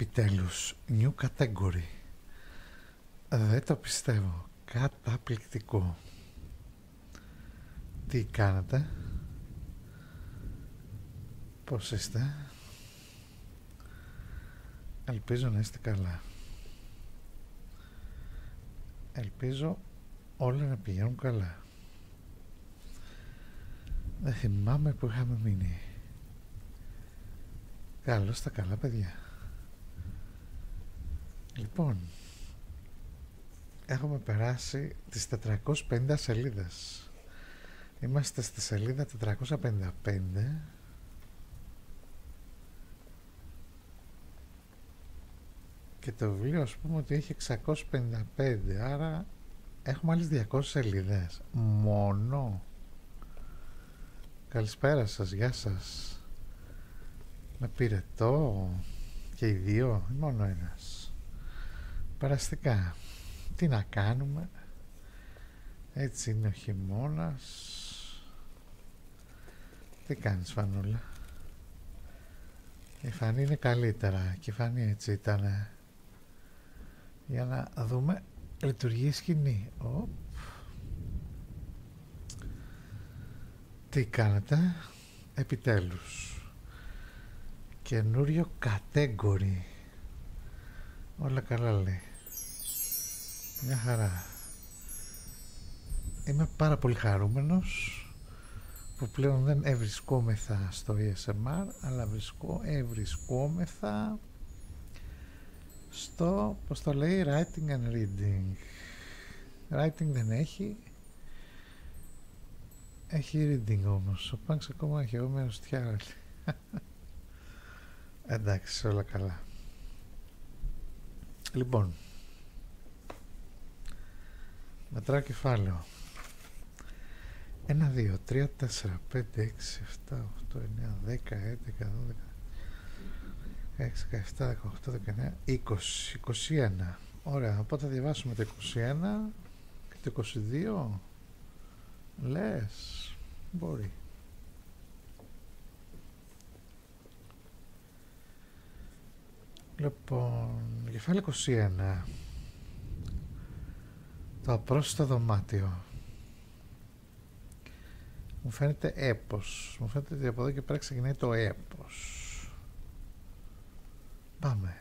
Επιτέλους, new category. Δεν το πιστεύω. Καταπληκτικό. Τι κάνετε; Πώς είστε; Ελπίζω να είστε καλά. Ελπίζω όλα να πηγαίνουν καλά. Δεν θυμάμαι που είχαμε μείνει. Καλώς τα καλά παιδιά. Λοιπόν, έχουμε περάσει τις 450 σελίδες. Είμαστε στη σελίδα 455 και το βιβλίο ας πούμε ότι έχει 655 άρα έχουμε άλλες 200 σελίδες. Μόνο. Καλησπέρα σας, γεια σας. Με πυρετό και οι δύο ή μόνο ένας παραστικά τι να κάνουμε. Έτσι είναι ο χειμώνας. Τι κάνεις Φανούλα. Η Φανή είναι καλύτερα και η Φανή έτσι ήταν για να δούμε. Λειτουργεί η σκηνή. Οπ. τι κάνετε. Επιτέλους. Καινούριο κατέγκορι όλα καλά λέει μια χαρά. Είμαι πάρα πολύ χαρούμενος που πλέον δεν ευρισκόμεθα στο ESMR αλλά βρισκό, ευρισκόμεθα στο πως το λέει writing and reading. Writing δεν έχει. Έχει reading όμως. Ο Πάνξ ακόμα έχει εγώ μέρος Εντάξει, όλα καλά. Λοιπόν, μετράω κεφάλαιο. 1, 2, 3, 4, 5, 6, 7, 8, 9, 10, 11, 12, 16, 17, 18, 19, 20, 21. Ωραία, οπότε θα διαβάσουμε το 21 και το 22. Λες, μπορεί. Λοιπόν, κεφάλαιο 21. Το απρόσιτο δωμάτιο. Μου φαίνεται έπος. Μου φαίνεται ότι από εδώ και πέρα ξεκινάει το έπος. Πάμε.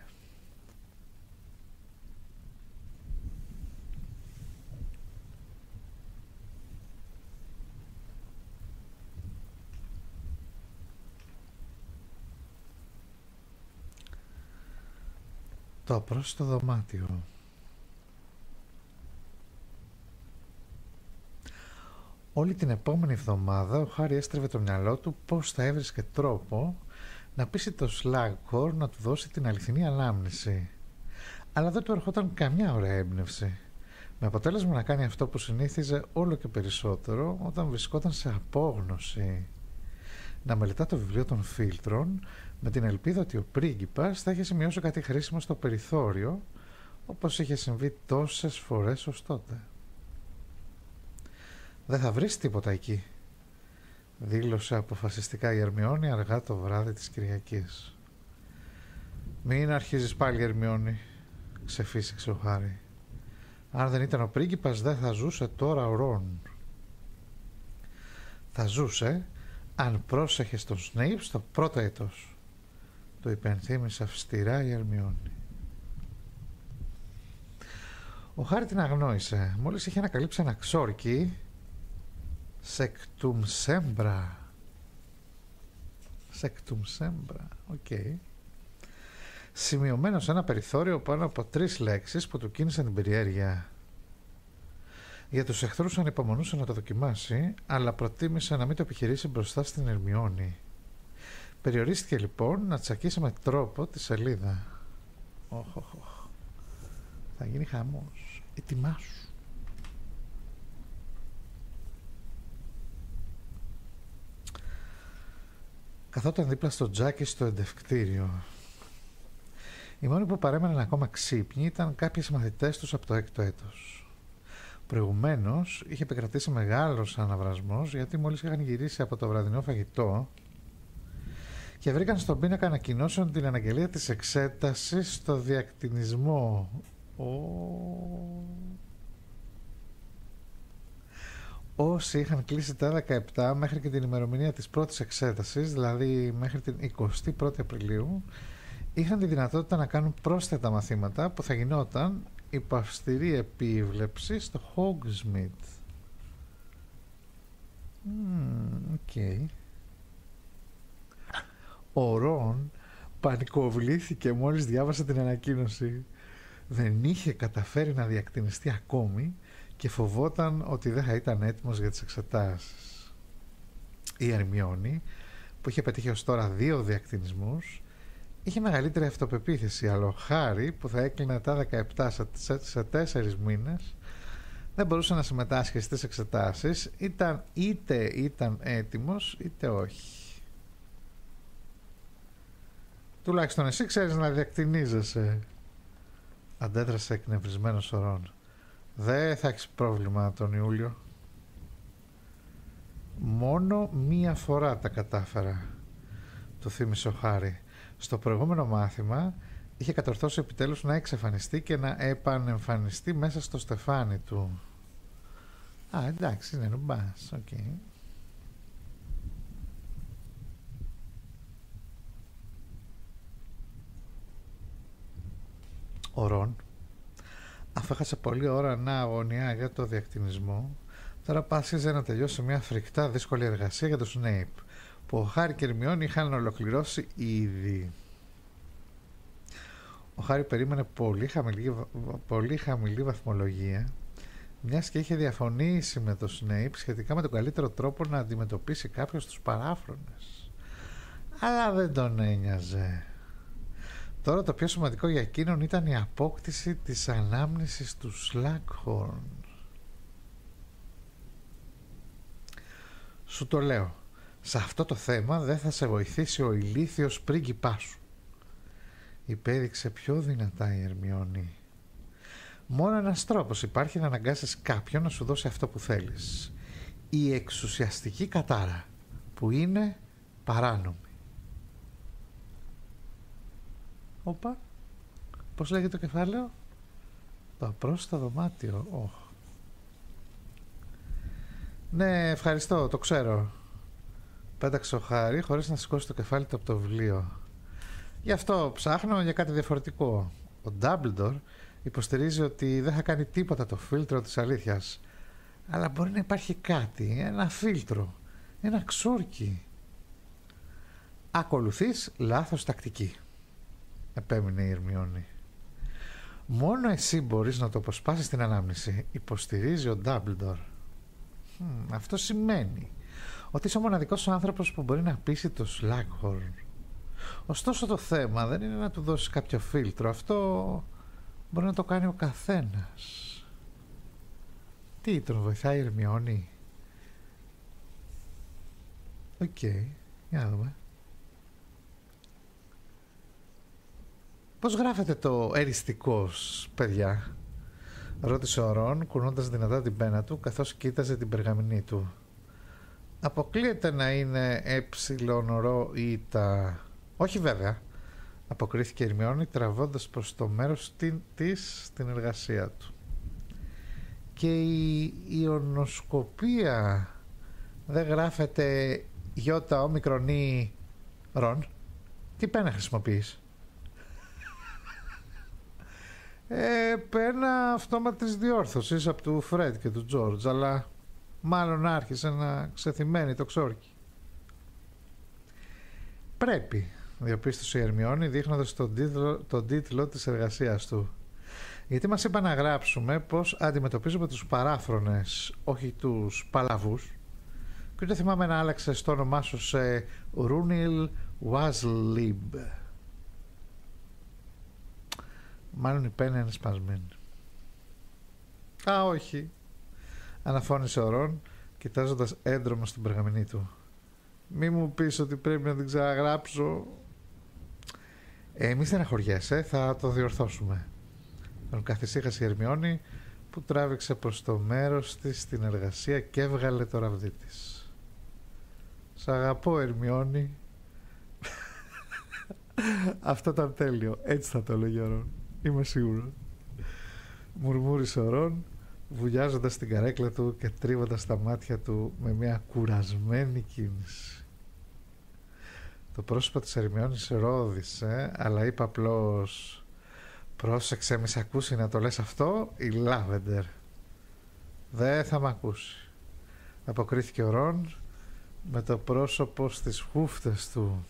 Το απρόσιτο δωμάτιο. Όλη την επόμενη εβδομάδα ο Χάρη έστρεβε το μυαλό του πώς θα έβρισκε τρόπο να πείσει το Σλάγκορ να του δώσει την αληθινή ανάμνηση. Αλλά δεν του ερχόταν καμιά ωραία έμπνευση. Με αποτέλεσμα να κάνει αυτό που συνήθιζε όλο και περισσότερο όταν βρισκόταν σε απόγνωση. Να μελετά το βιβλίο των φίλτρων με την ελπίδα ότι ο πρίγκιπας θα είχε σημειώσει κάτι χρήσιμο στο περιθώριο όπως είχε συμβεί τόσες φορές ως τότε. «Δεν θα βρεις τίποτα εκεί», δήλωσε αποφασιστικά η Ερμιόνη αργά το βράδυ της Κυριακής. «Μην αρχίζεις πάλι Ερμιόνη», ξεφύσηξε ο Χάρη. «Αν δεν ήταν ο πρίγκιπας δεν θα ζούσε τώρα ο Ρον». «Θα ζούσε αν πρόσεχες τον Σνέιπ στο πρώτο έτος», το υπενθύμησε αυστηρά η Ερμιόνη. Ο Χάρη την αγνόησε. Μόλις είχε ανακαλύψει ένα ξόρκι Σεκτουμ Σέμπρα Σεκτουμ Σέμπρα Οκ Σημειωμένο σε ένα περιθώριο πάνω από τρεις λέξεις που του κίνησαν την περιέργεια για τους εχθρούς ανυπομονούσε να το δοκιμάσει αλλά προτίμησε να μην το επιχειρήσει μπροστά στην Ερμιόνη Περιορίστηκε λοιπόν να τσακίσει με τρόπο τη σελίδα. Οχ, οχ, οχ. Θα γίνει χαμός. Ετοιμάσου. Καθόταν δίπλα στο τζάκι στο εντευκτήριο. Οι μόνοι που παρέμεναν ακόμα ξύπνοι ήταν κάποιοι μαθητέ τους από το έκτο έτος. Προηγουμένως είχε επικρατήσει μεγάλος αναβρασμός γιατί μόλις είχαν γυρίσει από το βραδινό φαγητό και βρήκαν στον πίνακα ανακοινώσεων την αναγγελία της εξέτασης στο διακτηνισμό. Όσοι είχαν κλείσει τα 17 μέχρι και την ημερομηνία της πρώτης εξέτασης, δηλαδή μέχρι την 21η Απριλίου, είχαν τη δυνατότητα να κάνουν πρόσθετα μαθήματα που θα γινόταν υπό αυστηρή επίβλεψη στο Hogsmeade. OK. Okay. Ο Ρον πανικοβλήθηκε μόλις διάβασε την ανακοίνωση. Δεν είχε καταφέρει να διακτινιστεί ακόμη και φοβόταν ότι δεν θα ήταν έτοιμος για τις εξετάσεις. Η Ερμιόνη, που είχε πετύχει ως τώρα δύο διακτηνισμούς, είχε μεγαλύτερη αυτοπεποίθηση, αλλά ο Χάρη, που θα έκλεινε τα 17 σε τέσσερις μήνες, δεν μπορούσε να συμμετάσχει στις εξετάσεις, ήταν είτε ήταν έτοιμος, είτε όχι. Τουλάχιστον εσύ ξέρεις να διακτηνίζεσαι. Αντέδρασε εκνευρισμένος ο Ρόν. Δεν θα έχεις πρόβλημα τον Ιούλιο. Μόνο μία φορά τα κατάφερα, του θύμισε ο Χάρι. Στο προηγούμενο μάθημα είχε κατορθώσει επιτέλους να εξαφανιστεί και να επανεμφανιστεί μέσα στο στεφάνι του. Α, εντάξει, είναι νουμπάς, OK. Okay. Ο Ρον αφού έχασε πολλή ώρα να αγωνιά για το διακτηνισμό, τώρα πάσχεζε να τελειώσει μια φρικτά δύσκολη εργασία για τον Σνέιπ, που ο Χάρη και Ερμιόν είχαν ολοκληρώσει ήδη. Ο Χάρη περίμενε πολύ χαμηλή, πολύ χαμηλή βαθμολογία, μιας και είχε διαφωνήσει με τον Σνέιπ σχετικά με τον καλύτερο τρόπο να αντιμετωπίσει κάποιος τους παράφρονες. Αλλά δεν τον ένοιαζε. Τώρα το πιο σημαντικό για εκείνον ήταν η απόκτηση της ανάμνησης του Slughorn. Σου το λέω, σε αυτό το θέμα δεν θα σε βοηθήσει ο ηλίθιος πρίγκιπάς σου. Υπέδειξε πιο δυνατά η Ερμιόνη. Μόνο ένας τρόπος υπάρχει να αναγκάσεις κάποιον να σου δώσει αυτό που θέλεις. Η εξουσιαστική κατάρα, που είναι παράνομη. Όπα. Πώς λέγεται το κεφάλαιο; Το απρόσιτο δωμάτιο. Oh. Ναι, ευχαριστώ, το ξέρω. Πέταξε ο Χάρη χωρίς να σηκώσει το κεφάλι του από το βιβλίο. Γι' αυτό ψάχνω για κάτι διαφορετικό. Ο Ντάμπλντορ υποστηρίζει ότι δεν θα κάνει τίποτα το φίλτρο της αλήθειας. Αλλά μπορεί να υπάρχει κάτι, ένα φίλτρο, ένα ξόρκι. Ακολουθείς λάθος τακτική επέμεινε η Ερμιόνη. Μόνο εσύ μπορείς να το αποσπάσεις στην ανάμνηση, υποστηρίζει ο Ντάμπλντορ. αυτό σημαίνει ότι είσαι ο μοναδικός άνθρωπος που μπορεί να πείσει το Σλάγκχορν. Ωστόσο το θέμα δεν είναι να του δώσεις κάποιο φίλτρο, αυτό μπορεί να το κάνει ο καθένας. Τι, τον βοηθάει η Ερμιόνη; OK, okay, για να δούμε. Πώς γράφεται το εριστικός, παιδιά, ρώτησε ο Ρον, κουνώντας δυνατά την πένα του, καθώς κοίταζε την περγαμηνή του. Αποκλείεται να είναι ρο ή τα... Όχι βέβαια, αποκρίθηκε η Ερμιόνη τραβώντας προς το μέρος την, της στην εργασία του. Και η ιονοσκοπία δεν γράφεται γιώτα όμικρονή ρον. Τι πένα χρησιμοποιείς. Ε, ένα αυτόματης διόρθωσης από του Φρέντ και του Τζόρτζ, αλλά μάλλον άρχισε να ξεθυμένει το ξόρκι. Πρέπει, διαπίστωσε η Ερμιόνη δείχνοντας τον τίτλο, τον τίτλο της εργασίας του. Γιατί μας είπα να γράψουμε πως αντιμετωπίζουμε τους παράφρονες, όχι τους παλαβούς. Και δεν θυμάμαι να άλλαξες το όνομά σου σε Ρούνιλ Βάζλιμπ. Μάλλον η πένα είναι σπασμένη. Α, όχι. Αναφώνησε ο Ρον, κοιτάζοντας έντρομα στην περγαμηνή του. Μη μου πεις ότι πρέπει να την ξαναγράψω. Ε, μη στεναχωριέσαι, θα το διορθώσουμε. Τον καθησύχασε η Ερμιόνη που τράβηξε προς το μέρος της στην εργασία και έβγαλε το ραβδί της. Σ' αγαπώ Ερμιόνη. Αυτό ήταν τέλειο. Έτσι θα το έλεγε ο Ρον. Είμαι σίγουρος. Μουρμούρισε ο Ρον, βουλιάζοντας την καρέκλα του και τρίβοντας τα μάτια του με μια κουρασμένη κίνηση. Το πρόσωπο της Ερμιόνης ρόδισε, αλλά είπε απλώς «Πρόσεξε, μη σε ακούσει να το λες αυτό, η Λάβεντερ». «Δεν θα με ακούσει», αποκρίθηκε ο Ρον με το πρόσωπο στις χούφτες του.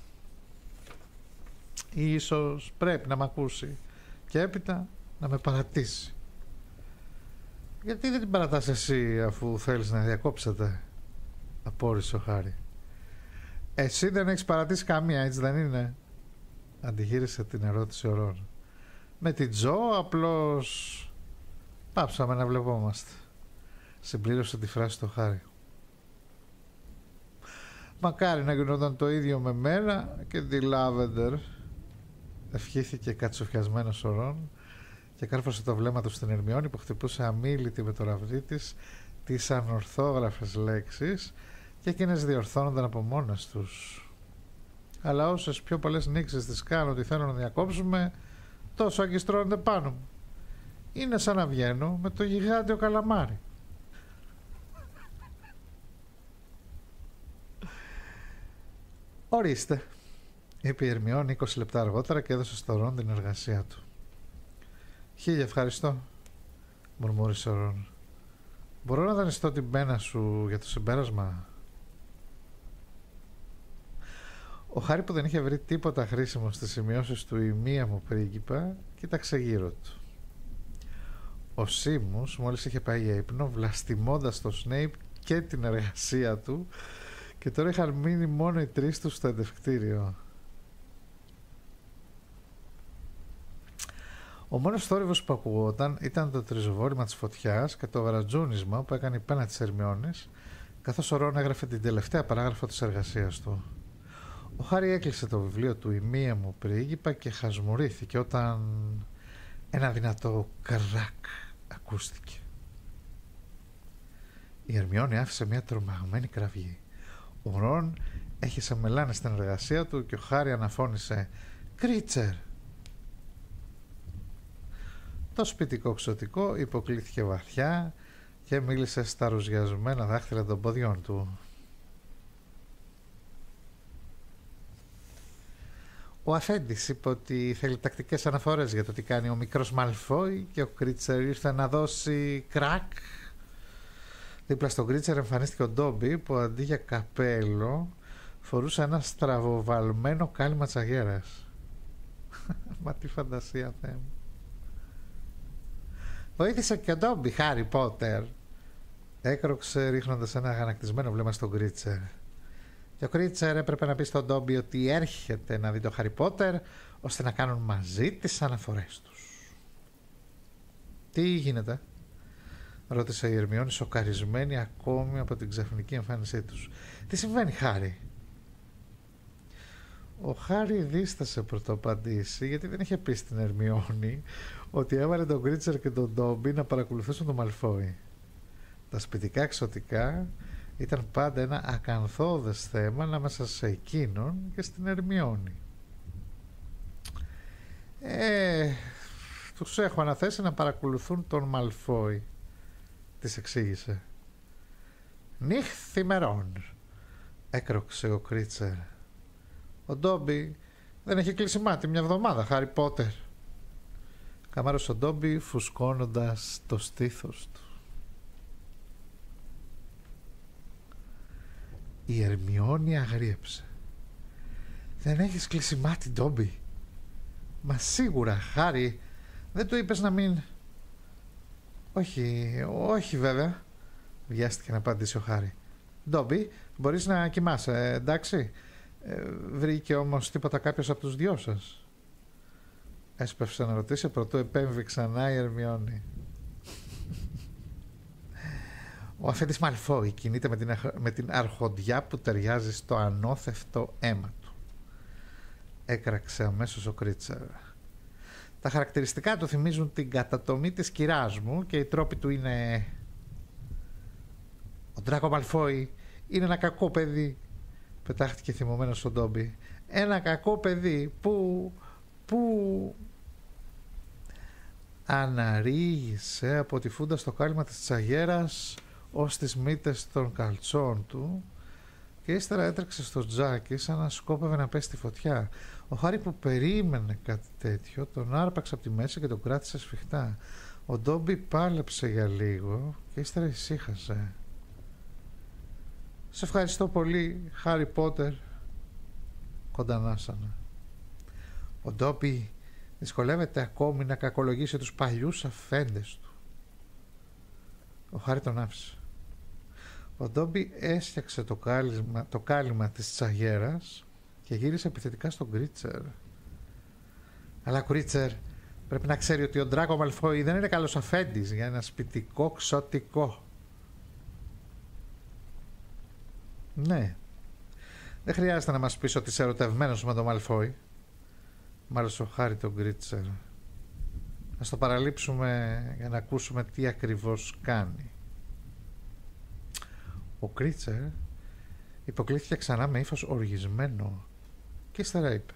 Ίσως πρέπει να με ακούσει και έπειτα να με παρατήσει. Γιατί δεν την παρατάς εσύ αφού θέλεις να διακόψετε, απόρρισε ο Χάρη. Εσύ δεν έχεις παρατήσει καμία, έτσι δεν είναι; Αντιγύρισε την ερώτηση ο Ρόν. Με την Τζο απλώς πάψαμε να βλεπόμαστε. Συμπλήρωσε τη φράση το Χάρη. Μακάρι να γινόταν το ίδιο με μένα και τη Λάβεντερ. Ευχήθηκε κατσοφιασμένο ο Ρόν και κάρφωσε το βλέμμα του στην Ερμιόνη που χτυπούσε αμήλυτη με το ραβδί της τις ανορθόγραφες λέξεις και εκείνες διορθώνονταν από μόνες τους. Αλλά όσες πιο πολλές νήξεις τις κάνω ότι θέλω να διακόψουμε, τόσο αγκιστρώνονται πάνω μου. Είναι σαν να βγαίνω με το γιγάντιο καλαμάρι. Ορίστε, είπε η Ερμιόνη 20 λεπτά αργότερα και έδωσε στο Ρον την εργασία του. Χίλια ευχαριστώ, μουρμούρισε ο Ρον. Μπορώ να δανειστώ την πένα σου για το συμπέρασμα; Ο Χάρη που δεν είχε βρει τίποτα χρήσιμο στις σημειώσεις του η μία μου πρίγκιπα κοίταξε γύρω του. Ο Σίμους μόλις είχε πάει για ύπνο βλαστημώντας το Σνέιπ και την εργασία του και τώρα είχαν μείνει μόνο οι τρεις τους στο εντευκτήριο. Ο μόνος θόρυβος που ακουγόταν ήταν το τριζοβόρημα της φωτιάς και το γρατζούνισμα που έκανε η πένα της Ερμιόνης καθώς ο Ρόν έγραφε την τελευταία παράγραφο της εργασίας του. Ο Χάρη έκλεισε το βιβλίο του «Η μία μου πρίγκιπα» και χασμουρήθηκε όταν ένα δυνατό κρακ ακούστηκε. Η Ερμιόνη άφησε μια τρομαγμένη κραυγή. Ο Ρον έχει σε μελάνες στην εργασία του και ο Χάρη αναφώνησε «Κρίτσερ». Το σπιτικό ξωτικό υποκλήθηκε βαθιά και μίλησε στα ρουζιασμένα δάχτυλα των ποδιών του. Ο Αφέντης είπε ότι θέλει τακτικές αναφορές για το τι κάνει ο μικρός Μαλφόη και ο Κρίτσερ ήρθε να δώσει κρακ. Δίπλα στον Κρίτσερ εμφανίστηκε ο Ντόμπι που αντί για καπέλο φορούσε ένα στραβοβαλμένο κάλυμα τσαγέρας. Μα τι φαντασία Θεέ μου. Βοήθησε και ο Ντόμπι, Χάρι Πότερ. Έκροξε ρίχνοντας ένα αγανακτισμένο βλέμμα στον Κρίτσερ. Και ο Κρίτσερ έπρεπε να πει στον Ντόμπι ότι έρχεται να δει το Χάρι Πότερ ώστε να κάνουν μαζί τις αναφορές τους. Τι γίνεται, ρώτησε η Ερμιόνη σοκαρισμένη ακόμη από την ξαφνική εμφάνισή τους. Τι συμβαίνει Χάρη. Ο Χάρη δίστασε πρωτοαπαντήσει γιατί δεν είχε πει στην Ερμιόνη ότι έβαλε τον Κρίτσερ και τον Ντόμπι να παρακολουθήσουν τον Μαλφόη. Τα σπιτικά εξωτικά ήταν πάντα ένα ακαθόδες θέμα ανάμεσα σε εκείνον και στην Ερμιόνη. Ε, τους έχω αναθέσει να παρακολουθούν τον Μαλφόη, της εξήγησε. Νύχθ ημερών, έκροξε ο Κρίτσερ. Ο Ντόμπι δεν έχει κλείσει μάτι μια εβδομάδα, Χάρι Πότερ. Καμάρωσε ο Ντόμπι φουσκώνοντας το στήθος του. Η Ερμιόνη αγρίεψε. Δεν έχεις κλείσει μάτι, Ντόμπι. Μα σίγουρα, Χάρη, δεν του είπες να μην... Όχι, όχι βέβαια, βιάστηκε να απαντήσει ο Χάρη. Ντόμπι, μπορείς να κοιμάσαι, εντάξει. Ε, βρήκε όμως τίποτα κάποιος από τους δυο σας. Έσπευσε να ρωτήσει, πρωτού επέμβει ξανά η Ερμιόνη. Ο αφέντης Μαλφόη κινείται με την, με την αρχοντιά που ταιριάζει στο ανώθευτο αίμα του. Έκραξε αμέσως ο Κρίτσερ. Τα χαρακτηριστικά του θυμίζουν την κατατομή της κυράς μου και οι τρόποι του είναι... Ο Ντράκο Μαλφόη είναι ένα κακό παιδί, πετάχτηκε θυμωμένος ο Ντόμπι. ένα κακό παιδί που, που αναρρίγησε από τη φούντα στο κάλυμα της τσαγέρας ως τις μύτες των καλτσών του και ύστερα έτρεξε στο τζάκι σαν να σκόπευε να πέσει στη φωτιά. Ο Χάρη που περίμενε κάτι τέτοιο τον άρπαξε από τη μέση και τον κράτησε σφιχτά. Ο Ντόμπι πάλεψε για λίγο και ύστερα ησύχασε. Σε ευχαριστώ πολύ, Χάρι Πότερ. Κοντανάσανε. Ο Ντόμπι δυσκολεύεται ακόμη να κακολογήσει τους παλιούς αφέντες του. Ο Χάρη τον άφησε. Ο Ντόμπι έστιαξε το κάλυμα, το κάλυμα της τσαγέρας και γύρισε επιθετικά στον Κρίτσερ. Αλλά Κρίτσερ πρέπει να ξέρει ότι ο Ντράκο Μαλφόη δεν είναι καλός αφέντης για ένα σπιτικό ξωτικό. Ναι. Δεν χρειάζεται να μας πεις ότι είσαι ερωτευμένος με τον Μαλφόη. Μάλιστα ο Χάρη τον Κρίτσερ. Ας το παραλείψουμε για να ακούσουμε τι ακριβώς κάνει. Ο Κρίτσερ υποκλήθηκε ξανά με ύφος οργισμένο και ύστερα είπε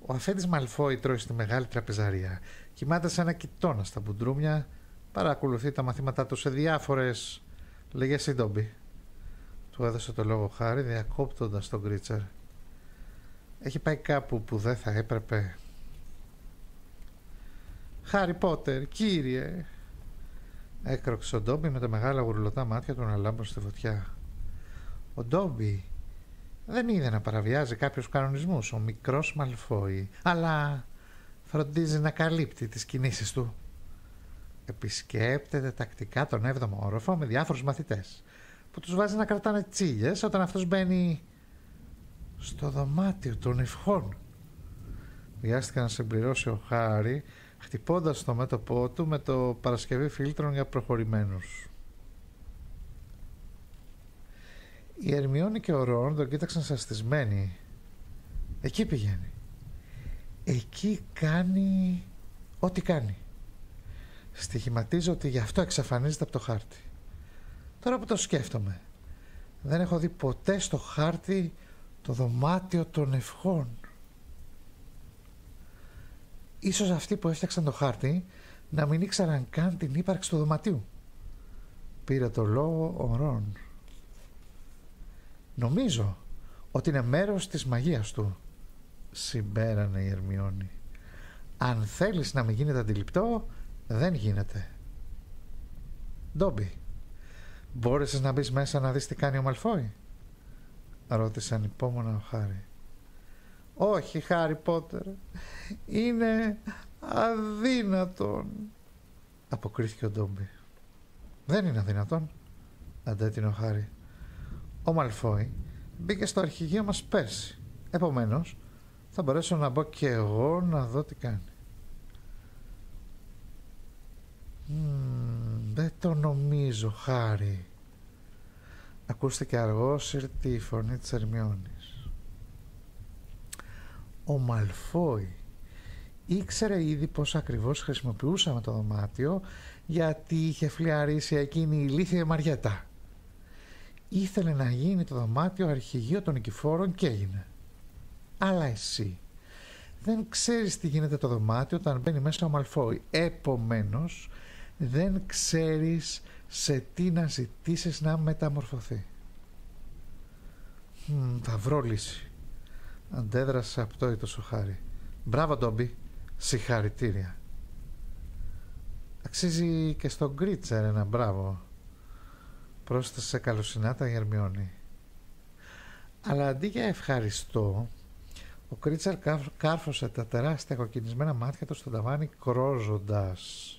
Ο αφέντης Μαλφόη τρώει στη μεγάλη τραπεζαρία. Κοιμάται σε ένα κοιτώνα στα μπουντρούμια παρακολουθεί τα μαθήματά του σε διάφορες. Λέγε σύντομπι του έδωσε το λόγο χάρη διακόπτοντας τον Κρίτσερ έχει πάει κάπου που δεν θα έπρεπε Χάρι Πότερ, κύριε Έκροξε ο Ντόμπι με τα μεγάλα γουρλωτά μάτια του να λάμπουν στη φωτιά. Ο Ντόμπι δεν είδε να παραβιάζει κάποιους κανονισμούς, ο μικρός Μαλφόη, αλλά φροντίζει να καλύπτει τις κινήσεις του. Επισκέπτεται τακτικά τον 7ο όροφο με διάφορους μαθητές, που τους βάζει να κρατάνε τσίλιες όταν αυτός μπαίνει στο δωμάτιο των ευχών. Βιάστηκε να συμπληρώσει ο Χάρη χτυπώντας το μέτωπό του με το παρασκευή φίλτρων για προχωρημένους. Η Ερμιόνη και ο Ρόν τον κοίταξαν σαστισμένοι. Εκεί πηγαίνει. Εκεί κάνει ό,τι κάνει. Στοιχηματίζω ότι γι' αυτό εξαφανίζεται από το χάρτη. Τώρα που το σκέφτομαι, δεν έχω δει ποτέ στο χάρτη το δωμάτιο των ευχών. Ίσως αυτοί που έφτιαξαν το χάρτη να μην ήξεραν καν την ύπαρξη του δωματίου. Πήρε το λόγο ο Ρον. Νομίζω ότι είναι μέρος της μαγείας του, συμπέρανε η Ερμιόνη. Αν θέλεις να μην γίνεται αντιληπτό, δεν γίνεται. Ντόμπι, μπόρεσες να μπεις μέσα να δεις τι κάνει ο Μαλφόη, ρώτησε ανυπόμονα ο Χάρη. Όχι, Χάρι Πότερ. Είναι αδύνατον. Αποκρίθηκε ο Ντόμπι. Δεν είναι αδύνατον. Αντέτεινε ο Χάρη. Ο Μαλφόη μπήκε στο αρχηγείο μας πέρσι. Επομένως, θα μπορέσω να μπω και εγώ να δω τι κάνει. δεν το νομίζω, Χάρη. Ακούστηκε αργός ήρθε η φωνή της Ερμιόνης ο Μαλφόη ήξερε ήδη πως ακριβώς χρησιμοποιούσαμε το δωμάτιο γιατί είχε φλιαρίσει εκείνη η ηλίθια Μαριέτα. Ήθελε να γίνει το δωμάτιο αρχηγείο των νικηφόρων και έγινε. Αλλά εσύ δεν ξέρεις τι γίνεται το δωμάτιο όταν μπαίνει μέσα ο Μαλφόη. Επομένως δεν ξέρεις σε τι να ζητήσεις να μεταμορφωθεί. θα βρω λύση. Αντέδρασε απτόητος ο Χάρη. Μπράβο, Ντόμπι. Συγχαρητήρια. Αξίζει και στον Γκρίτσερ ένα μπράβο. Πρόσθεσε καλοσυνάτα η Ερμιόνη. Αλλά αντί για ευχαριστώ, ο Κρίτσερ κάρφωσε τα τεράστια κοκκινισμένα μάτια του στο ταβάνι κρόζοντας.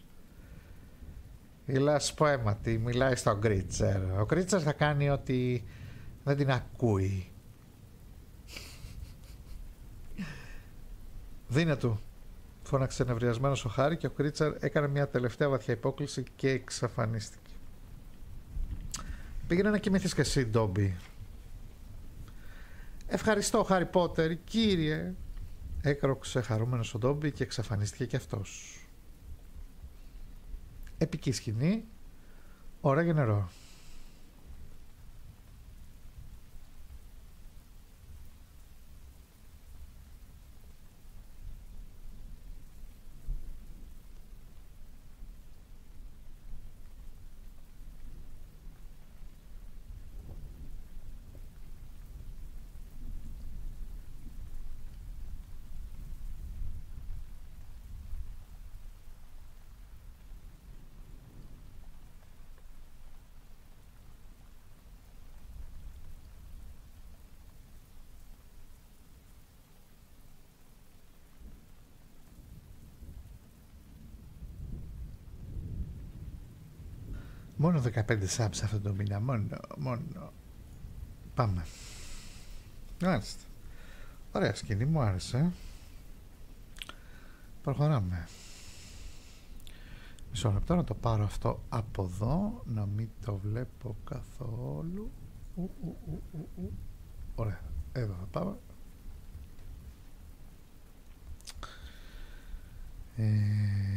Η λασπόαιματη μιλάει στον Κρίτσερ. Ο Κρίτσερ θα κάνει ότι δεν την ακούει. Δίνε του, φώναξε νευριασμένος ο Χάρη και ο Κρίτσαρ έκανε μια τελευταία βαθιά υπόκληση και εξαφανίστηκε. Πήγαινε να κοιμηθείς και εσύ, Ντόμπι. Ευχαριστώ, Χάρι Πότερ, κύριε. Έκροξε χαρούμενος ο Ντόμπι και εξαφανίστηκε και αυτός. Επική σκηνή, ώρα και νερό. Μόνο 15 subs αυτό το μήνα. Μόνο, μόνο. Πάμε. Μάλιστα. Ωραία σκηνή, μου άρεσε. Προχωράμε. Μισό λεπτό να το πάρω αυτό από εδώ, να μην το βλέπω καθόλου. Ου, ου, ου, ου, Ωραία, εδώ θα πάμε. Ε...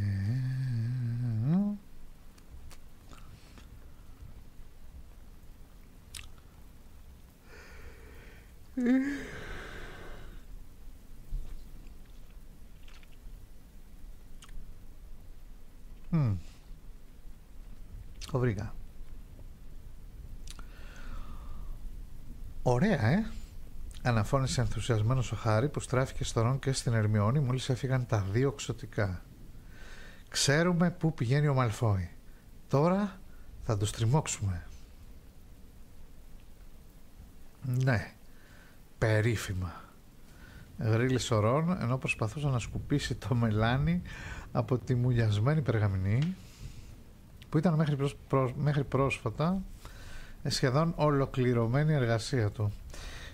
Mm. Το βρήκα. Ωραία, ε! Αναφώνησε ενθουσιασμένος ο Χάρη που στράφηκε στο Ρον και στην Ερμιόνη μόλις έφυγαν τα δύο ξωτικά. Ξέρουμε πού πηγαίνει ο Μαλφόη. Τώρα θα το στριμώξουμε. Ναι, περίφημα. Γρήλησε ο Ρον ενώ προσπαθούσε να σκουπίσει το μελάνι από τη μουλιασμένη περγαμηνή που ήταν μέχρι, μέχρι πρόσφατα σχεδόν ολοκληρωμένη εργασία του.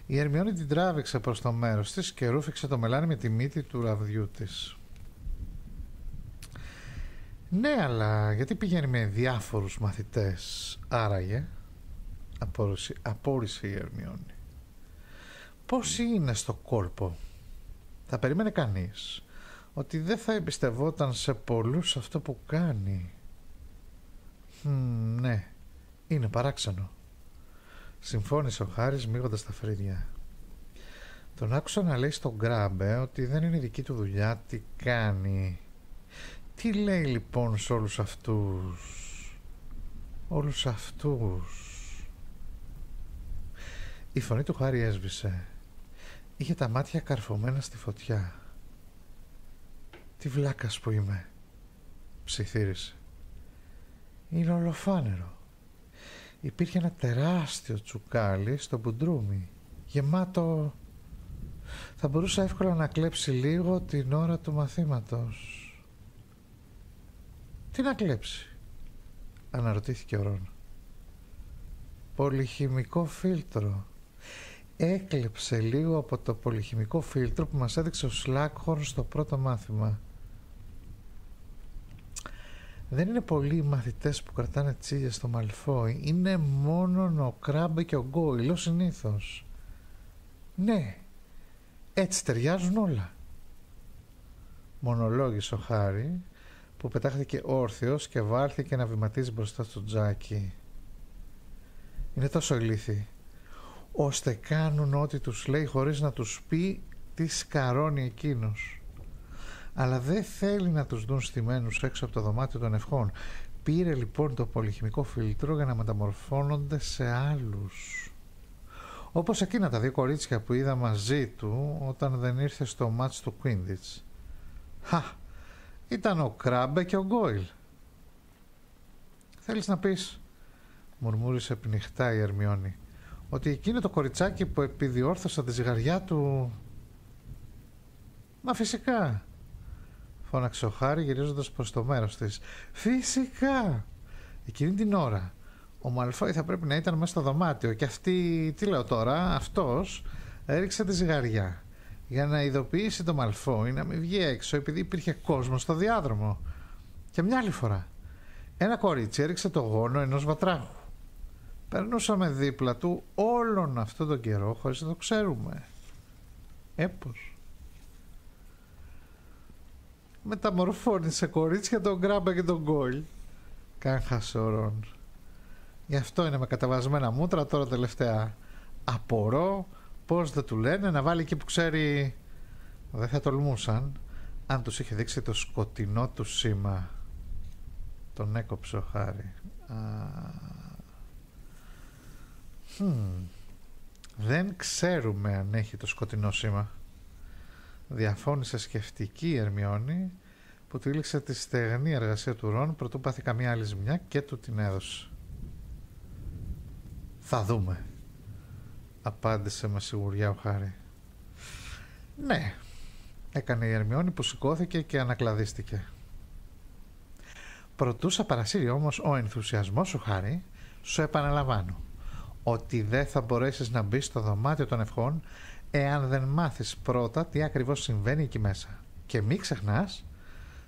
Η Ερμιόνη την τράβηξε προς το μέρος της και ρούφηξε το μελάνι με τη μύτη του ραβδιού της. Ναι, αλλά γιατί πηγαίνει με διάφορους μαθητές άραγε, απόρρισε, απόρρισε η Ερμιόνη. Πώς είναι στο κόλπο, θα περίμενε κανείς ότι δεν θα εμπιστευόταν σε πολλούς αυτό που κάνει. ναι, είναι παράξενο. Συμφώνησε ο Χάρης μίγοντας τα φρύδια. Τον άκουσα να λέει στον Γκράμπε ότι δεν είναι δική του δουλειά, τι κάνει. Τι λέει λοιπόν σε όλους αυτούς, όλους αυτούς. Η φωνή του Χάρη έσβησε. Είχε τα μάτια καρφωμένα στη φωτιά. Τι βλάκας που είμαι, ψιθύρισε. Είναι ολοφάνερο. Υπήρχε ένα τεράστιο τσουκάλι στο μπουντρούμι, γεμάτο... Θα μπορούσα εύκολα να κλέψει λίγο την ώρα του μαθήματος. Τι να κλέψει, αναρωτήθηκε ο Ρόν. Πολυχημικό φίλτρο. Έκλεψε λίγο από το πολυχημικό φίλτρο που μας έδειξε ο Σλάκχορν στο πρώτο μάθημα. Δεν είναι πολλοί οι μαθητές που κρατάνε τσίλια στο Μαλφόι. Είναι μόνο ο Κράμπε και ο Γκόιλ, ο συνήθως. Ναι, έτσι ταιριάζουν όλα. Μονολόγησε ο Χάρη που πετάχθηκε όρθιος και βάλθηκε να βηματίζει μπροστά στο τζάκι. Είναι τόσο ηλίθιοι, ώστε κάνουν ό,τι τους λέει χωρίς να τους πει τι σκαρώνει εκείνος αλλά δεν θέλει να τους δουν στημένους έξω από το δωμάτιο των ευχών. Πήρε λοιπόν το πολυχημικό φίλτρο για να μεταμορφώνονται σε άλλους. Όπως εκείνα τα δύο κορίτσια που είδα μαζί του όταν δεν ήρθε στο μάτς του Quidditch. Χα, ήταν ο Κράμπε και ο Γκόιλ. Θέλεις να πεις, μουρμούρισε πνιχτά η Ερμιόνη, ότι εκείνο το κοριτσάκι που επιδιόρθωσα τη ζυγαριά του... Μα φυσικά, φώναξε ο Χάρη γυρίζοντας προς το μέρος της. «Φυσικά!» Εκείνη την ώρα ο Μαλφόη θα πρέπει να ήταν μέσα στο δωμάτιο και αυτή, τι λέω τώρα, αυτός έριξε τη ζυγαριά για να ειδοποιήσει το Μαλφόη να μην βγει έξω επειδή υπήρχε κόσμος στο διάδρομο. Και μια άλλη φορά ένα κορίτσι έριξε το γόνο ενός βατράχου. Περνούσαμε δίπλα του όλον αυτό τον καιρό χωρίς να το ξέρουμε. Έπως μεταμορφώνει σε κορίτσια τον Γκράμπα και τον Γκόιλ. Καν χασορών. Γι' αυτό είναι με καταβασμένα μούτρα τώρα τελευταία. Απορώ πώς δεν του λένε να βάλει εκεί που ξέρει... Δεν θα τολμούσαν αν τους είχε δείξει το σκοτεινό του σήμα. Τον έκοψε ο Χάρη. Δεν ξέρουμε αν έχει το σκοτεινό σήμα διαφώνησε σκεφτική η Ερμιόνη που τύλιξε τη στεγνή εργασία του Ρον προτού πάθει καμία άλλη ζημιά και του την έδωσε. Θα δούμε, απάντησε με σιγουριά ο Χάρη. Ναι, έκανε η Ερμιόνη που σηκώθηκε και ανακλαδίστηκε. Προτούσα παρασύρει όμως ο ενθουσιασμός σου χάρη, σου επαναλαμβάνω ότι δεν θα μπορέσεις να μπεις στο δωμάτιο των ευχών εάν δεν μάθεις πρώτα τι ακριβώς συμβαίνει εκεί μέσα. Και μην ξεχνάς,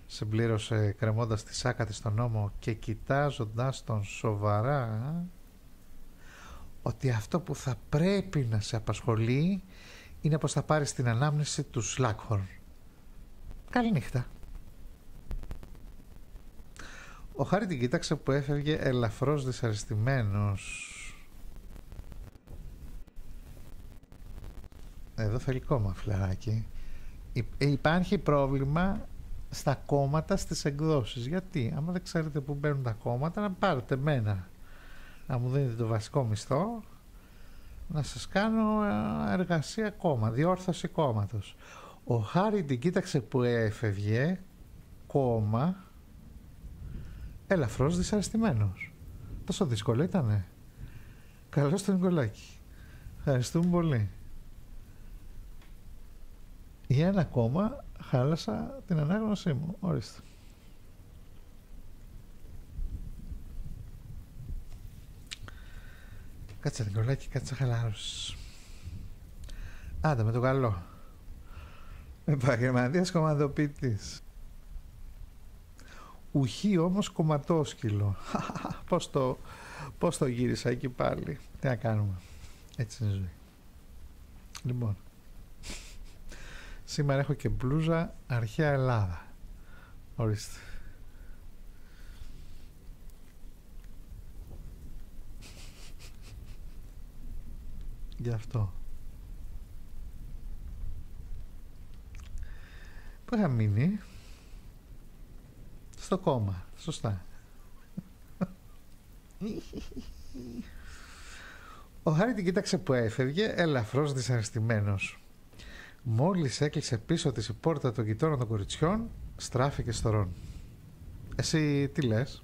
συμπλήρωσε κρεμώντας τη σάκα της στον νόμο και κοιτάζοντας τον σοβαρά, ότι αυτό που θα πρέπει να σε απασχολεί είναι πως θα πάρεις την ανάμνηση του Σλάκχορν. Καληνύχτα. Ο Χάρη την κοίταξε που έφευγε ελαφρώς δυσαρεστημένος. Εδώ θέλει κόμμα φιλαράκι. Υπάρχει πρόβλημα στα κόμματα στις εκδόσεις. Γιατί, άμα δεν ξέρετε που μπαίνουν τα κόμματα, να πάρετε μένα. Να μου δίνετε το βασικό μισθό, να σας κάνω ε, εργασία κόμμα, διόρθωση κόμματος. Ο Χάρη την κοίταξε που έφευγε κόμμα ελαφρώς δυσαρεστημένος. Τόσο δύσκολο ήτανε. Καλώς τον Νικολάκη. Ευχαριστούμε πολύ. Για ένα κόμμα χάλασα την ανάγνωσή μου. Ορίστε. Κάτσε Νικολάκη, κάτσε χαλάρωσες. Άντε με το καλό. Επαγγελματίας κομματοποιητής. Ουχή όμως κομματόσκυλο. πώς, το, πώς το γύρισα εκεί πάλι. Τι να κάνουμε. Έτσι είναι η ζωή. Λοιπόν. Σήμερα έχω και μπλούζα αρχαία Ελλάδα. Ορίστε. Γι' αυτό. Πού είχα μείνει; Στο κόμμα. Σωστά. Ο Χάρη την κοίταξε που έφευγε, ελαφρώς δυσαρεστημένος. Μόλις έκλεισε πίσω της η πόρτα των γειτόνων των κοριτσιών, στράφηκε στο Ρον. Εσύ τι λες;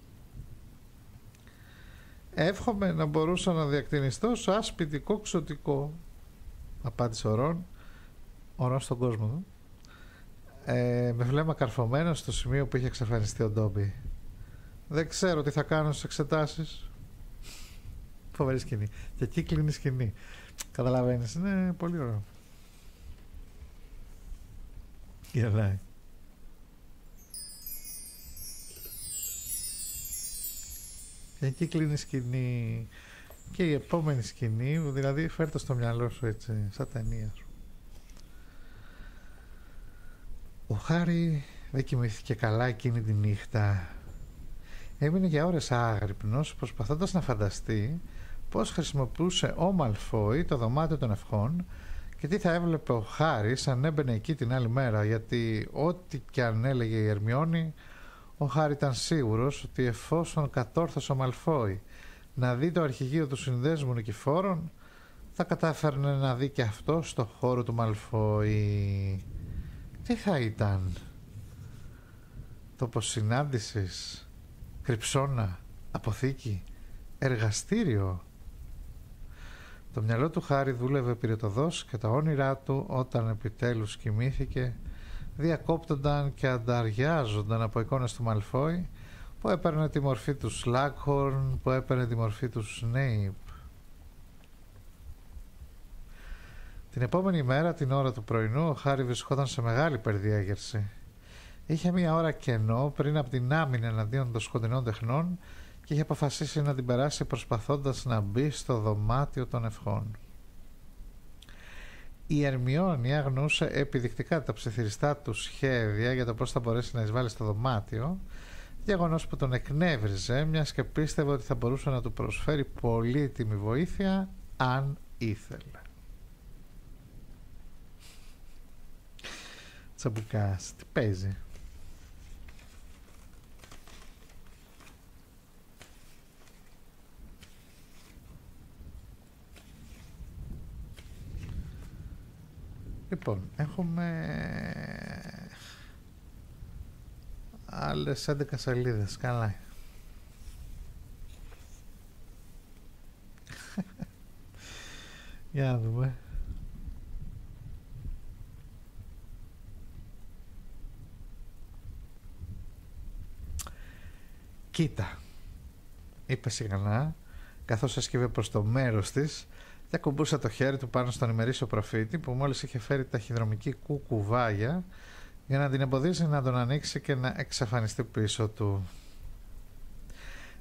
Εύχομαι να μπορούσα να διακτηνιστώ σε άσπιτικό ξωτικό. Απάντησε ο Ρον. Ο Ρον στον κόσμο του. Ε, με βλέμμα καρφωμένος στο σημείο που είχε εξαφανιστεί ο Ντόμπι. Δεν ξέρω τι θα κάνω στις εξετάσεις. Φοβερή σκηνή. Και εκεί κλείνει η σκηνή. Καταλαβαίνεις, είναι πολύ ωραίο. Γελάει. Και εκεί κλείνει η σκηνή. Και η επόμενη σκηνή, δηλαδή φέρτε στο μυαλό σου έτσι, σαν ταινία σου. Ο Χάρη δεν κοιμήθηκε καλά εκείνη τη νύχτα. Έμεινε για ώρες άγρυπνος προσπαθώντας να φανταστεί πώς χρησιμοποιούσε ο Μαλφόη το δωμάτιο των ευχών και τι θα έβλεπε ο Χάρης αν έμπαινε εκεί την άλλη μέρα γιατί ό,τι και αν έλεγε η Ερμιόνη ο Χάρη ήταν σίγουρος ότι εφόσον κατόρθωσε ο Μαλφόη να δει το αρχηγείο του συνδέσμου νικηφόρων θα κατάφερνε να δει και αυτό στο χώρο του Μαλφόη. Τι θα ήταν; Τόπος συνάντησης, κρυψώνα, αποθήκη, εργαστήριο; Το μυαλό του Χάρη δούλευε πυρετοδός και τα όνειρά του όταν επιτέλους κοιμήθηκε διακόπτονταν και ανταριάζονταν από εικόνες του Μαλφόη που έπαιρνε τη μορφή του Σλάκχορν, που έπαιρνε τη μορφή του Σνέιπ. Την επόμενη μέρα, την ώρα του πρωινού, ο Χάρη βρισκόταν σε μεγάλη περδιέγερση. Είχε μία ώρα κενό πριν από την άμυνα εναντίον των σκοτεινών τεχνών και είχε αποφασίσει να την περάσει προσπαθώντας να μπει στο δωμάτιο των ευχών. Η Ερμιόνη αγνούσε επιδεικτικά τα ψιθυριστά του σχέδια για το πώς θα μπορέσει να εισβάλλει στο δωμάτιο, γεγονός που τον εκνεύριζε, μιας και πίστευε ότι θα μπορούσε να του προσφέρει πολύτιμη βοήθεια αν ήθελε. Τσαμπουκάς, τι παίζει; Λοιπόν, έχουμε άλλες 11 σελίδες. Καλά. Για να δούμε. Κοίτα, είπε σιγανά, καθώς έσκυβε προς το μέρος της και ακουμπούσε το χέρι του πάνω στον ημερήσιο προφήτη που μόλις είχε φέρει ταχυδρομική κουκουβάγια για να την εμποδίσει να τον ανοίξει και να εξαφανιστεί πίσω του.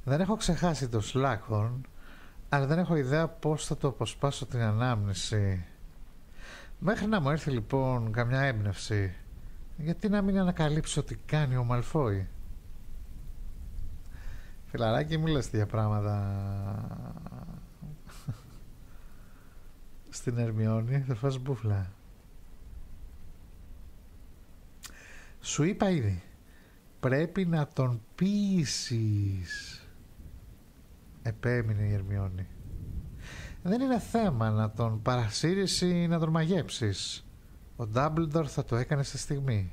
Δεν έχω ξεχάσει το Σλάκχορν, αλλά δεν έχω ιδέα πώς θα το αποσπάσω την ανάμνηση. Μέχρι να μου έρθει λοιπόν καμιά έμπνευση, γιατί να μην ανακαλύψω τι κάνει ο Μαλφόη; Φιλαράκι μου λες τέτοια πράγματα στην Ερμιόνη θα φας μπουφλά. Σου είπα ήδη, πρέπει να τον πείσεις. Επέμεινε η Ερμιόνη. Δεν είναι θέμα να τον παρασύρεις ή να τον μαγέψεις. Ο Ντάμπλντορ θα το έκανε στη στιγμή.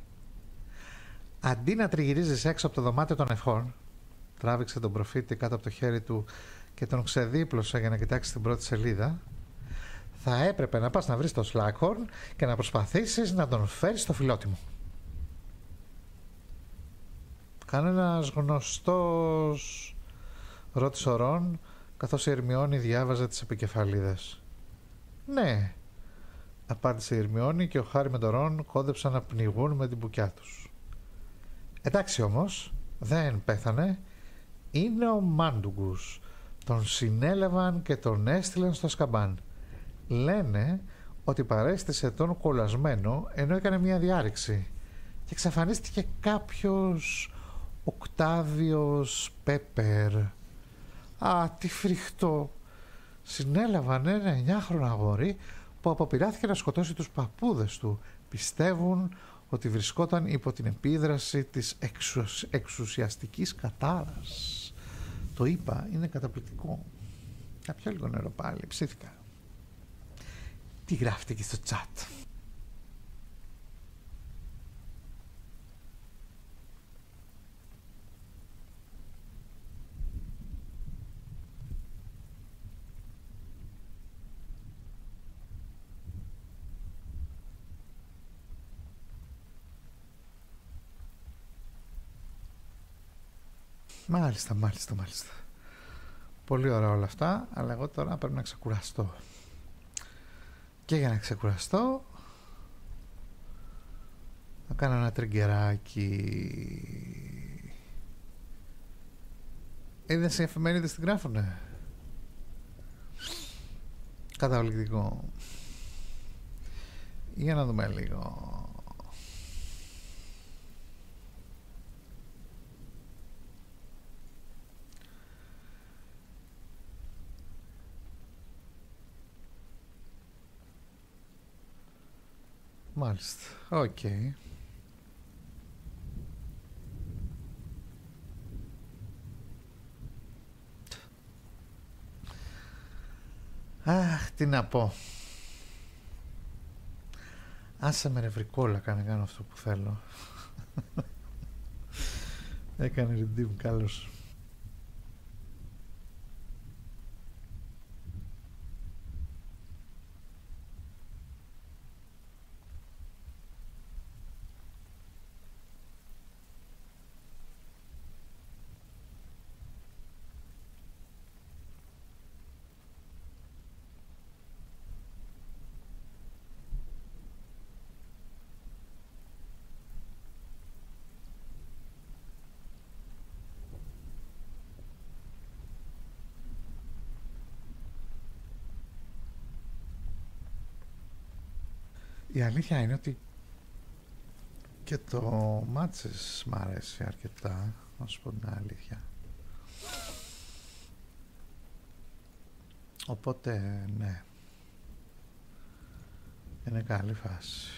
Αντί να τριγυρίζεις έξω από το δωμάτιο των ευχών, τράβηξε τον προφήτη κάτω από το χέρι του και τον ξεδίπλωσε για να κοιτάξει την πρώτη σελίδα, θα έπρεπε να πας να βρεις το Σλάκχορν και να προσπαθήσεις να τον φέρεις στο φιλότιμο. Κανένας γνωστός ρώτησε ο Ρον καθώς η Ερμιόνη διάβαζε τις επικεφαλίδες. «Ναι», απάντησε η Ερμιόνη και ο Χάρη με τον Ρον κόντεψαν να πνιγούν με την μπουκιά τους. «Εντάξει όμως, δεν πέθανε. Είναι ο Μάντουγκους. Τον συνέλαβαν και τον έστειλαν στο σκαμπάν. Λένε ότι παρέστησε τον κολλασμένο ενώ έκανε μια διάρρηξη και εξαφανίστηκε κάποιος Οκτάβιος Πέπερ. Α, τι φρικτό. Συνέλαβαν ένα εννιάχρονο αγόρι που αποπειράθηκε να σκοτώσει τους παππούδες του. Πιστεύουν ότι βρισκόταν υπό την επίδραση της εξουσ... εξουσιαστικής κατάρας. Το είπα, είναι καταπληκτικό. Κάποια λίγο νερό πάλι, ψήθηκα. Τι γράφετε εκεί στο chat; Μάλιστα, μάλιστα, μάλιστα. Πολύ ωραία όλα αυτά, αλλά εγώ τώρα πρέπει να ξεκουραστώ. Και για να ξεκουραστώ θα κάνω ένα τριγκεράκι. Είδες οι εφημερίδες την γράφουνε; Καταπληκτικό. Για να δούμε λίγο. Μάλιστα. Οκ. Αχ, τι να πω. Άσε με ρε βρικόλα, κάνε κάνω αυτό που θέλω. Έκανε redeem, καλώς. Η αλήθεια είναι ότι και το Μάτσες μ' αρέσει αρκετά, να σου πω την αλήθεια. Οπότε, ναι. Είναι καλή φάση.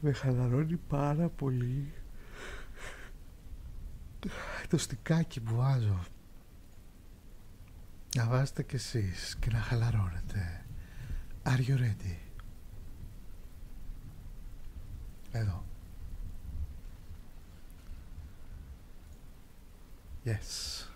Με χαλαρώνει πάρα πολύ το στικάκι που βάζω να βάζετε κι εσείς και να χαλαρώνετε. Are you ready? Εδώ. Yes.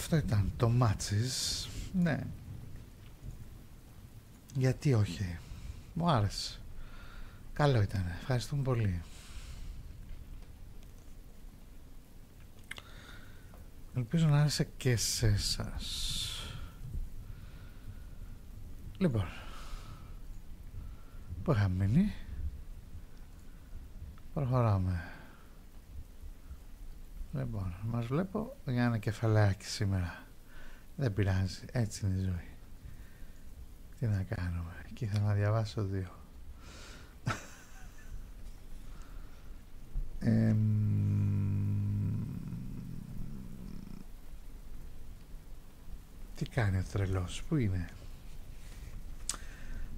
Αυτό ήταν το Μάτσις. Ναι. Γιατί όχι; Μου άρεσε. Καλό ήταν. Ευχαριστούμε πολύ. Ελπίζω να άρεσε και σε εσάς. Λοιπόν, πού είχαμε μείνει; Προχωράμε. Λοιπόν, μας βλέπω για ένα κεφαλάκι σήμερα. Δεν πειράζει, έτσι είναι η ζωή. Τι να κάνουμε, εκεί θα να διαβάσω δύο. τι κάνει ο τρελός, πού είναι;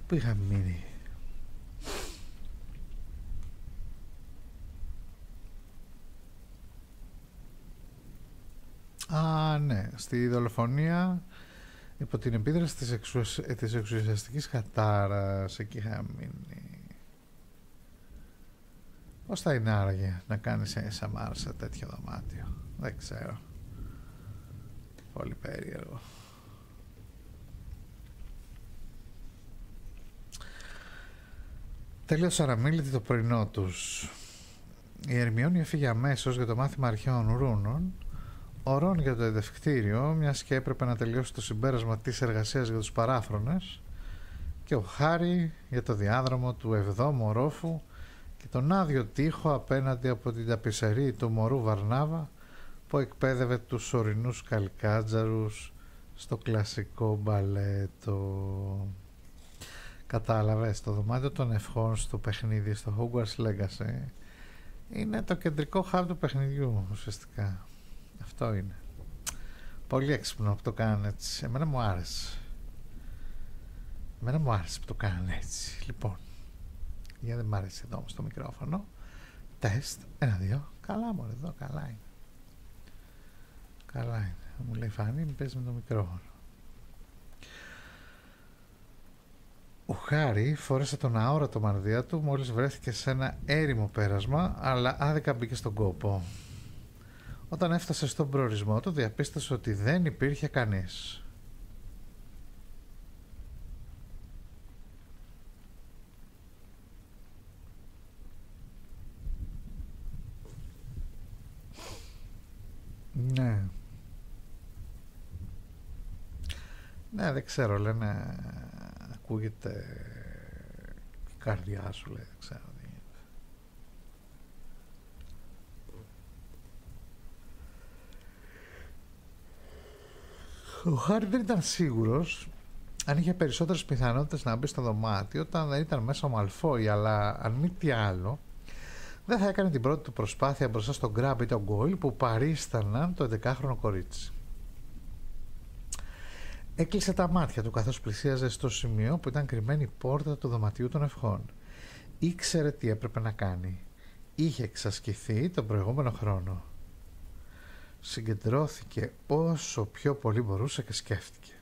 Πού είχαμε μείνει; Α, ναι. Στη δολοφονία υπό την επίδραση της, εξουσ... της εξουσιαστικής χατάρας εκεί είχα μείνει. Πώς θα είναι άραγε να κάνεις SMR σε τέτοιο δωμάτιο; Δεν ξέρω. Πολύ περίεργο. Τελείωσαν αμήλυτοι το πρωινό τους. Η Ερμιόνη έφυγε αμέσως για το μάθημα αρχαίων ρούνων, ορών για το εδευκτήριο, μιας και έπρεπε να τελειώσει το συμπέρασμα της εργασίας για τους παράφρονες, και ο Χάρη για το διάδρομο του εβδόμου ορόφου και τον άδειο τείχο απέναντι από την ταπισερή του μωρού Βαρνάβα που εκπαίδευε τους ορεινούς καλκάτζαρους στο κλασικό μπαλέτο. Κατάλαβες, το δωμάτιο των ευχών στο παιχνίδι, στο Hogwarts Legacy, είναι το κεντρικό hub του παιχνιδιού ουσιαστικά. Αυτό είναι. Πολύ έξυπνο που το κάνουν έτσι. Εμένα μου άρεσε. Εμένα μου άρεσε που το κάνουν έτσι. Λοιπόν, για δεν μ' άρεσε εδώ όμως το μικρόφωνο. Τεστ, ένα, δύο. Καλά μου εδώ, καλά είναι. Καλά είναι. Μου λέει Φάνη, μην παίζεις με το μικρόφωνο. Ο Χάρη φόρεσε τον αόρατο μανδύα του μόλις βρέθηκε σε ένα έρημο πέρασμα, αλλά άδικα μπήκε στον κόπο. Όταν έφτασε στον προορισμό του, διαπίστωσε ότι δεν υπήρχε κανείς. Ναι. Ναι, δεν ξέρω, λένε ακούγεται η καρδιά σου λέει, δεν ξέρω τι γίνεται. Ο Χάρη δεν ήταν σίγουρος αν είχε περισσότερες πιθανότητες να μπει στο δωμάτιο όταν δεν ήταν μέσα ο Μαλφόη, αλλά αν μη τι άλλο, δεν θα έκανε την πρώτη του προσπάθεια μπροστά στον Γκράμπ ή τον Γκόιλ που παρίσταναν το 11χρονο κορίτσι. Έκλεισε τα μάτια του καθώς πλησίαζε στο σημείο που ήταν κρυμμένη η πόρτα του δωματίου των ευχών. Ήξερε τι έπρεπε να κάνει. Είχε εξασκηθεί τον προηγούμενο χρόνο. Συγκεντρώθηκε όσο πιο πολύ μπορούσε και σκέφτηκε.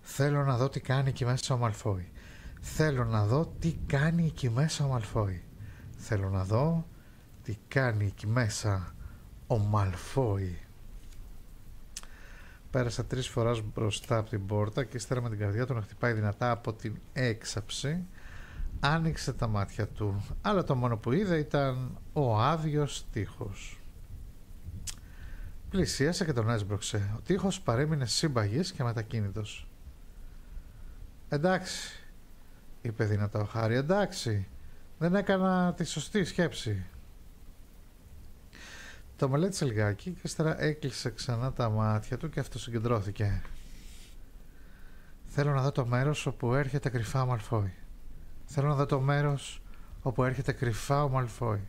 Θέλω να δω τι κάνει εκεί μέσα ο Μαλφόη. Θέλω να δω τι κάνει εκεί μέσα ο Μαλφόη. Θέλω να δω τι κάνει εκεί μέσα ο Μαλφόη. Πέρασε τρεις φορές μπροστά από την πόρτα και ύστερα με την καρδιά του να χτυπάει δυνατά από την έξαψη άνοιξε τα μάτια του αλλά το μόνο που είδε ήταν ο άδειος τείχος πλησίασε και τον έσπρωξε ο τείχος παρέμεινε σύμπαγης και μετακίνητος εντάξει είπε δυνατά ο Χάρη εντάξει δεν έκανα τη σωστή σκέψη το μελέτησε λιγάκι και ύστερα έκλεισε ξανά τα μάτια του και αυτοσυγκεντρώθηκε. Θέλω να δω το μέρος όπου έρχεται κρυφά ο Μαλφόη. Θέλω να δω το μέρος όπου έρχεται κρυφά ο Μαλφόη.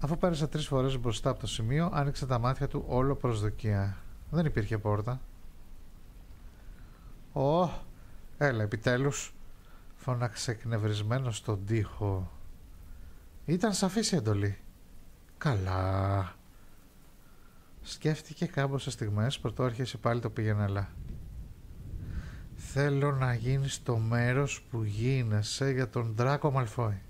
Αφού πέρασε τρεις φορές μπροστά από το σημείο, άνοιξε τα μάτια του όλο προσδοκία. Δεν υπήρχε πόρτα. «Ω, έλα επιτέλους», φώναξε εκνευρισμένος στον τοίχο. Ήταν σαφής η εντολή. Καλά. Σκέφτηκε κάμποσες στιγμές πρωτού άρχισε πάλι το πήγαινε Θέλω να γίνεις το μέρος που γίνεσαι για τον Δράκο Μαλφόη.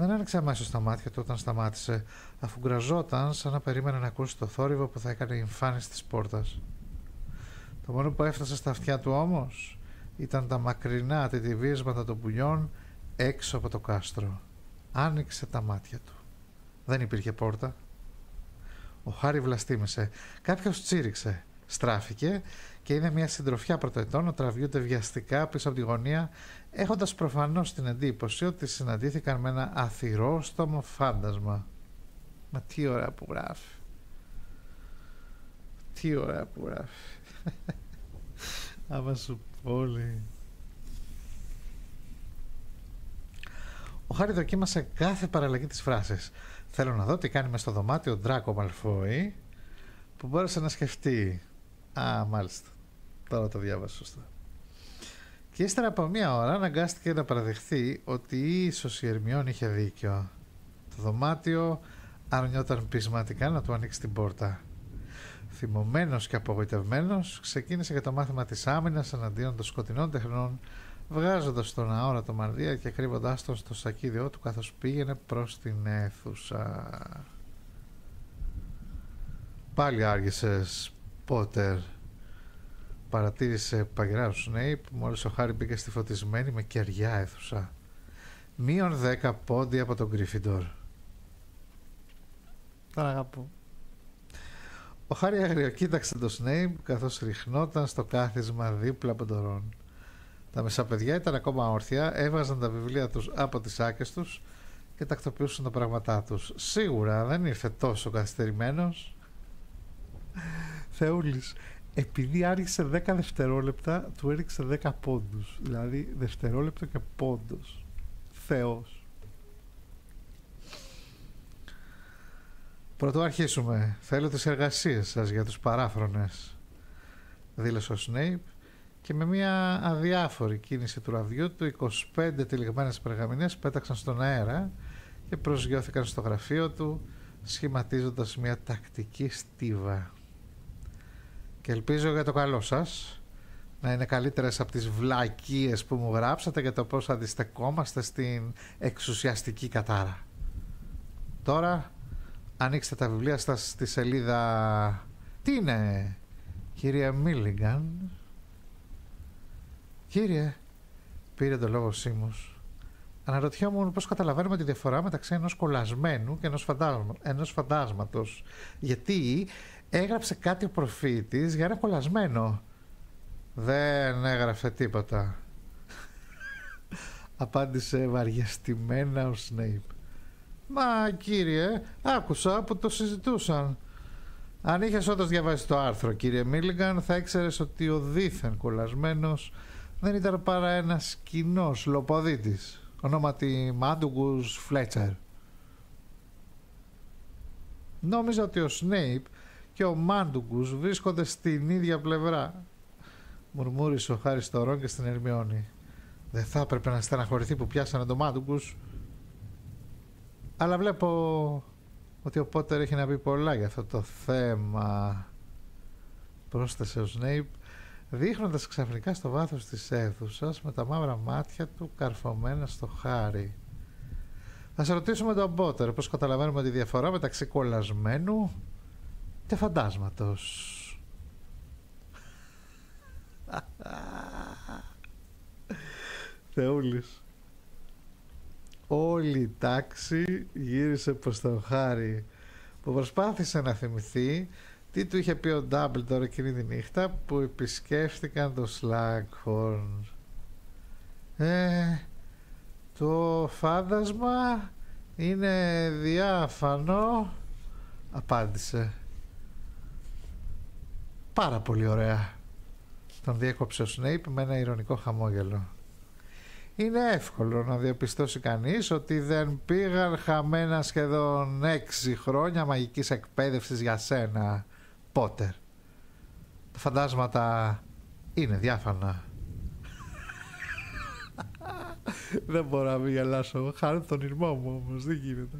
Δεν άνοιξε αμέσως τα μάτια του όταν σταμάτησε, αφού γκραζόταν σαν να περίμενε να ακούσει το θόρυβο που θα έκανε η εμφάνιση της πόρτας. Το μόνο που έφτασε στα αυτιά του όμως ήταν τα μακρινά τετιβίσματα των πουλιών έξω από το κάστρο. Άνοιξε τα μάτια του. Δεν υπήρχε πόρτα. Ο Χάρη βλαστήμησε. Κάποιος τσίριξε. Στράφηκε και είναι μια συντροφιά πρωτοετών να τραβιούνται βιαστικά πίσω από τη γωνία, έχοντας προφανώς την εντύπωση ότι συναντήθηκαν με ένα αθυρόστομο φάντασμα. Μα τι ωραία που γράφει. Τι ωραία που γράφει. Άμα σου πολύ. Ο Χάρη δοκίμασε κάθε παραλλαγή της φράσης. Θέλω να δω τι κάνει μες στο δωμάτιο ο Ντράκο Μαλφόη που μπόρεσε να σκεφτεί. Α, μάλιστα. Τώρα το διάβασα σωστά. Και ύστερα από μία ώρα αναγκάστηκε να παραδεχθεί ότι ίσως η Ερμιόν είχε δίκιο. Το δωμάτιο αρνιόταν πεισματικά να του ανοίξει την πόρτα. Θυμωμένος και απογοητευμένος ξεκίνησε για το μάθημα της άμυνας εναντίον των σκοτεινών τεχνών βγάζοντας τον αόρατο μανδύα και κρύβοντάς τον στο σακίδιό του καθώς πήγαινε προς την αίθουσα. Πάλι άργησες, Πότερ, παρατήρησε παγερά ο Σνέιπ μόλις ο Χάρη μπήκε στη φωτισμένη με κεριά αίθουσα. Μείον δέκα πόντι από τον Γκρίφιντορ. Τον αγαπώ. Ο Χάρη αγριοκοίταξε τον Σνέιπ καθώς ριχνόταν στο κάθισμα δίπλα από τον Ρον. Τα μεσαπαιδιά ήταν ακόμα όρθια, έβγαζαν τα βιβλία τους από τις άκες τους και τακτοποιούσαν τα πράγματά τους. Σίγουρα δεν ήρθε τόσο καθυστερημένος. Θεούλης, επειδή άργησε 10 δευτερόλεπτα, του έριξε 10 πόντους. Δηλαδή, δευτερόλεπτο και πόντος. Θεός. Πρωτού αρχίσουμε, θέλω τις εργασίες σας για τους παράφρονες, δήλωσε ο Σνέιπ και με μια αδιάφορη κίνηση του ραδιού του 25 τυλιγμένες περγαμηνές πέταξαν στον αέρα και προσγειώθηκαν στο γραφείο του σχηματίζοντας μια τακτική στίβα. Και ελπίζω για το καλό σας να είναι καλύτερες από τις βλακίες που μου γράψατε για το πώς αντιστεκόμαστε στην εξουσιαστική κατάρα. Τώρα ανοίξτε τα βιβλία σας στη σελίδα... Τι είναι, κυρία Μίλιγκαν... Κύριε, πήρε το λόγο Σίμω. Αναρωτιόμουν πώς καταλαβαίνουμε τη διαφορά μεταξύ ενός κολλασμένου και ενός φαντάσμα, ενός φαντάσματος. Γιατί έγραψε κάτι ο προφήτης για ένα κολλασμένο. Δεν έγραφε τίποτα. Απάντησε βαριεστημένα ο Σνέιπ. Μα κύριε, άκουσα που το συζητούσαν. Αν είχες όντως διαβάσει το άρθρο, κύριε Μίλιγκαν, θα ήξερες ότι ο δίθεν κολλασμένος δεν ήταν παρά ένας κοινός λοποδίτης ονόματι Μάντουγκους Φλέτσερ. Νόμιζα ότι ο Σνέιπ και ο Μάντουγκους βρίσκονται στην ίδια πλευρά. Μουρμούρισε ο Χάρης στο Ρόν και στην Ερμιόνη. Δεν θα έπρεπε να στεναχωρηθεί που πιάσανε τον Μάντουγκους. Αλλά βλέπω ότι ο Πότερ έχει να πει πολλά για αυτό το θέμα. Πρόσθεσε ο Σνέιπ δείχνοντας ξαφνικά στο βάθος της αίθουσας με τα μαύρα μάτια του καρφωμένα στο χάρι. Θα σε ρωτήσουμε τον Μπότερ πώς καταλαβαίνουμε τη διαφορά μεταξύ κολλασμένου και φαντάσματος. Θεούλης. Όλη η τάξη γύρισε προς τον Χάρη που προσπάθησε να θυμηθεί τι του είχε πει ο Ντάμπλτορ εκείνη τη νύχτα που επισκέφτηκαν το Σλάγκχορν. Ε, το φάντασμα είναι διάφανο, απάντησε. Πάρα πολύ ωραία. Τον διέκοψε ο Σνέιπ με ένα ηρωνικό χαμόγελο. Είναι εύκολο να διαπιστώσει κανείς ότι δεν πήγαν χαμένα σχεδόν έξι χρόνια μαγικής εκπαίδευσης για σένα Πότερ. Τα φαντάσματα είναι διάφανα. δεν μπορώ να μην γελάσω. Χάρη τον ήρμό μου όμως. Δεν γίνεται.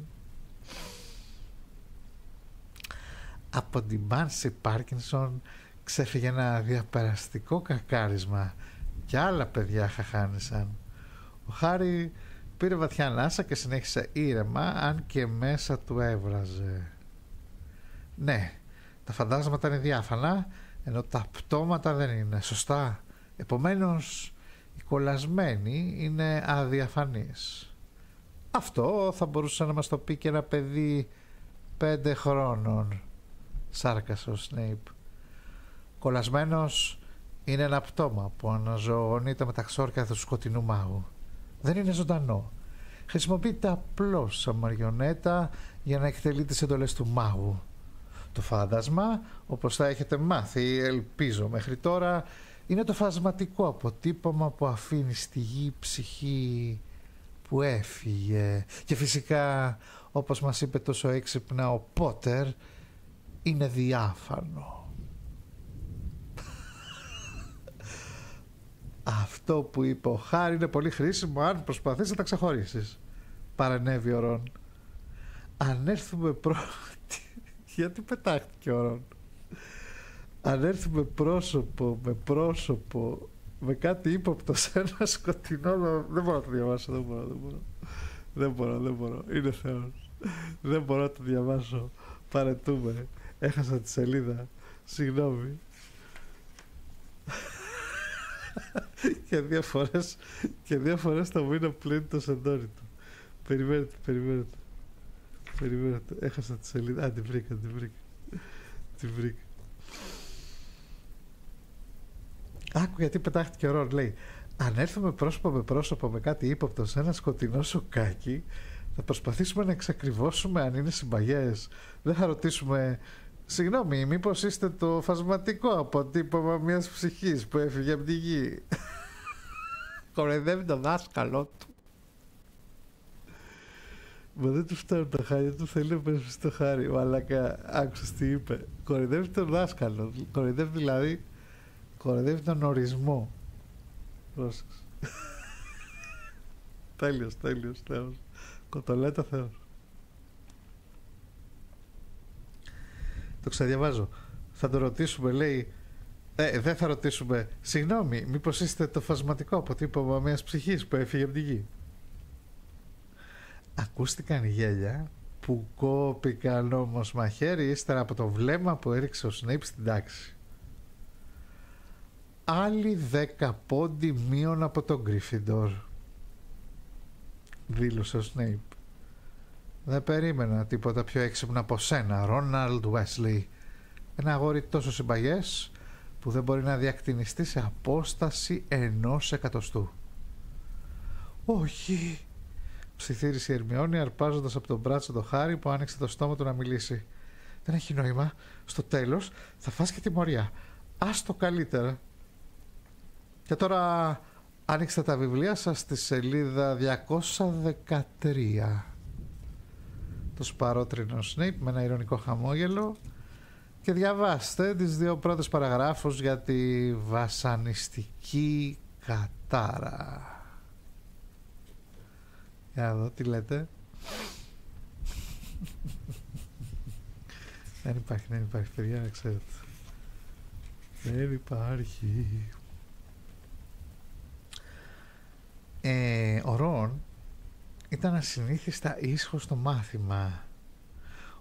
Από την Μάνση Πάρκινσον ξέφυγε ένα διαπεραστικό κακάρισμα και άλλα παιδιά χαχάνησαν. Ο Χάρη Πήρε βαθιά ανάσα και συνέχισε ήρεμα αν και μέσα του έβραζε. Ναι, τα φαντάσματα είναι διάφανα ενώ τα πτώματα δεν είναι. Σωστά. Επομένως οι κολλασμένοι είναι αδιαφανείς. Αυτό θα μπορούσε να μας το πει και ένα παιδί πέντε χρόνων. Σάρκασε ο Σνέιπ. Κολλασμένος είναι ένα πτώμα που αναζωογονείται με τα ξόρκια του σκοτεινού μάγου. Δεν είναι ζωντανό. Χρησιμοποιείται απλώς σαν μαριονέτα για να εκτελεί τις εντολές του μάγου. Το φάντασμα, όπως θα έχετε μάθει, ελπίζω μέχρι τώρα, είναι το φασματικό αποτύπωμα που αφήνει στη γη ψυχή που έφυγε. Και φυσικά, όπως μας είπε τόσο έξυπνα ο Πότερ, είναι διάφανο. Αυτό που είπε ο Χάρη είναι πολύ χρήσιμο αν προσπαθείς να τα ξεχωρίσεις. Παρενέβη ο Ρον. Αν έρθουμε πρώτοι... Γιατί πετάχτηκε ο Ρον; Αν έρθουμε πρόσωπο με πρόσωπο με κάτι ύποπτο σε ένα σκοτεινό... Δεν μπορώ να το διαβάσω, δεν μπορώ, δεν μπορώ. Δεν μπορώ, δεν μπορώ. Είναι Θεός. Δεν μπορώ να το διαβάσω. Παρετούμε. Έχασα τη σελίδα. Συγγνώμη. Και δύο φορές και δύο φορές θα μείνω πλήν το σεντόρι του. Περιμένετε, περιμένετε. Περιμένετε. Έχασα τη σελίδα. Α, την βρήκα, την βρήκα. Την βρήκα. Άκου γιατί πετάχτηκε ο Ρον, λέει. Αν έρθουμε πρόσωπο με πρόσωπο με κάτι ύποπτος σε ένα σκοτεινό σοκάκι, θα προσπαθήσουμε να εξακριβώσουμε αν είναι συμπαγές. Δεν θα ρωτήσουμε Συγγνώμη, μήπως είστε το φασματικό αποτύπωμα μιας ψυχής που έφυγε από τη γη; Κοροϊδεύει το δάσκαλό του. Μα δεν του φτάνουν τα χάρια του, θέλει να πέσει το χάρι. Μαλάκα, άκουσε τι είπε. Κοροϊδεύει τον δάσκαλο. Κοροϊδεύει δηλαδή, κοροϊδεύει τον ορισμό. Πρόσεξε. τέλειος, τέλειος, Θεός. Κοτολέτα Θεός. Το ξαδιαβάζω. Θα το ρωτήσουμε, λέει. Ε, δεν θα ρωτήσουμε. Συγγνώμη, μήπως είστε το φασματικό αποτύπωμα μιας ψυχής που έφυγε από τη γη; Ακούστηκαν γέλια που κόπηκαν όμως μαχαίρι ύστερα από το βλέμμα που έριξε ο Σνέιπ στην τάξη. Άλλοι δέκα πόντι μείον από τον Γκρίφιντορ δήλωσε ο Σνέιπ. Δεν περίμενα τίποτα πιο έξυπνο από σένα, Ρόναλντ Βέσλι. Ένα αγόρι τόσο συμπαγές που δεν μπορεί να διακτηνιστεί σε απόσταση ενός εκατοστού. «Όχι», ψιθύρισε η Ερμιόνη αρπάζοντας από τον μπράτσο το χάρι που άνοιξε το στόμα του να μιλήσει. «Δεν έχει νόημα. Στο τέλος θα φας και τιμωρία. Ας το καλύτερα». Και τώρα άνοιξτε τα βιβλία σας στη σελίδα 213 το σπαρότρινο Σνίπ με ένα ηρωνικό χαμόγελο και διαβάστε τις δύο πρώτες παραγράφους για τη βασανιστική κατάρα. Για να δω τι λέτε. δεν υπάρχει, δεν υπάρχει παιδιά, να ξέρετε. Δεν υπάρχει. Ε, ο Ρον ήταν ασυνήθιστα ήσυχο στο μάθημα.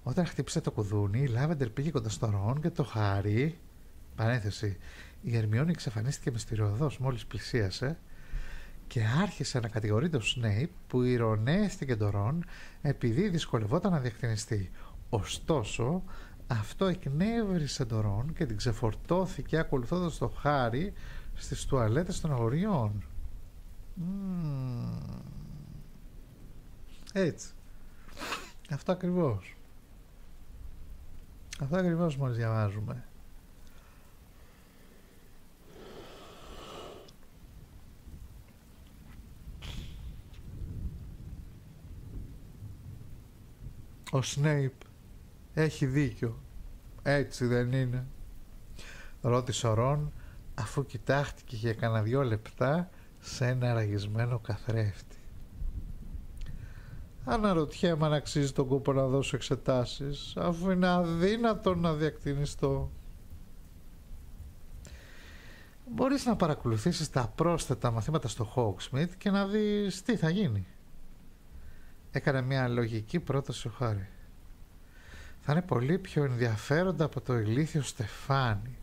Όταν χτύπησε το κουδούνι, η Λάβεντερ πήγε κοντά στο Ρον και το Χάρι. Παρένθεση. Η Ερμιόνη εξαφανίστηκε μυστηριωδώς μόλις πλησίασε και άρχισε να κατηγορεί τον Σνέιπ που ηρωνέστηκε τον Ρον επειδή δυσκολευόταν να διακτηνιστεί. Ωστόσο, αυτό εκνεύρισε τον Ρον και την ξεφορτώθηκε ακολουθώντας το Χάρι στις τουαλέτες των αγοριών. Έτσι. Αυτό ακριβώς. Αυτό ακριβώς μόλις διαβάζουμε. Ο Σνέιπ έχει δίκιο. Έτσι δεν είναι. Ρώτησε ο Ρον αφού κοιτάχτηκε για κανένα δυο λεπτά σε ένα ραγισμένο καθρέφτη. Αναρωτιέμαι αν αξίζει τον κόπο να δώσω εξετάσεις αφού είναι αδύνατο να διακτηνιστώ. Μπορείς να παρακολουθήσεις τα πρόσθετα μαθήματα στο Hawksmith και να δεις τι θα γίνει. Έκανε μια λογική πρόταση ο Χάρη. Θα είναι πολύ πιο ενδιαφέροντα από το ηλίθιο Στεφάνι.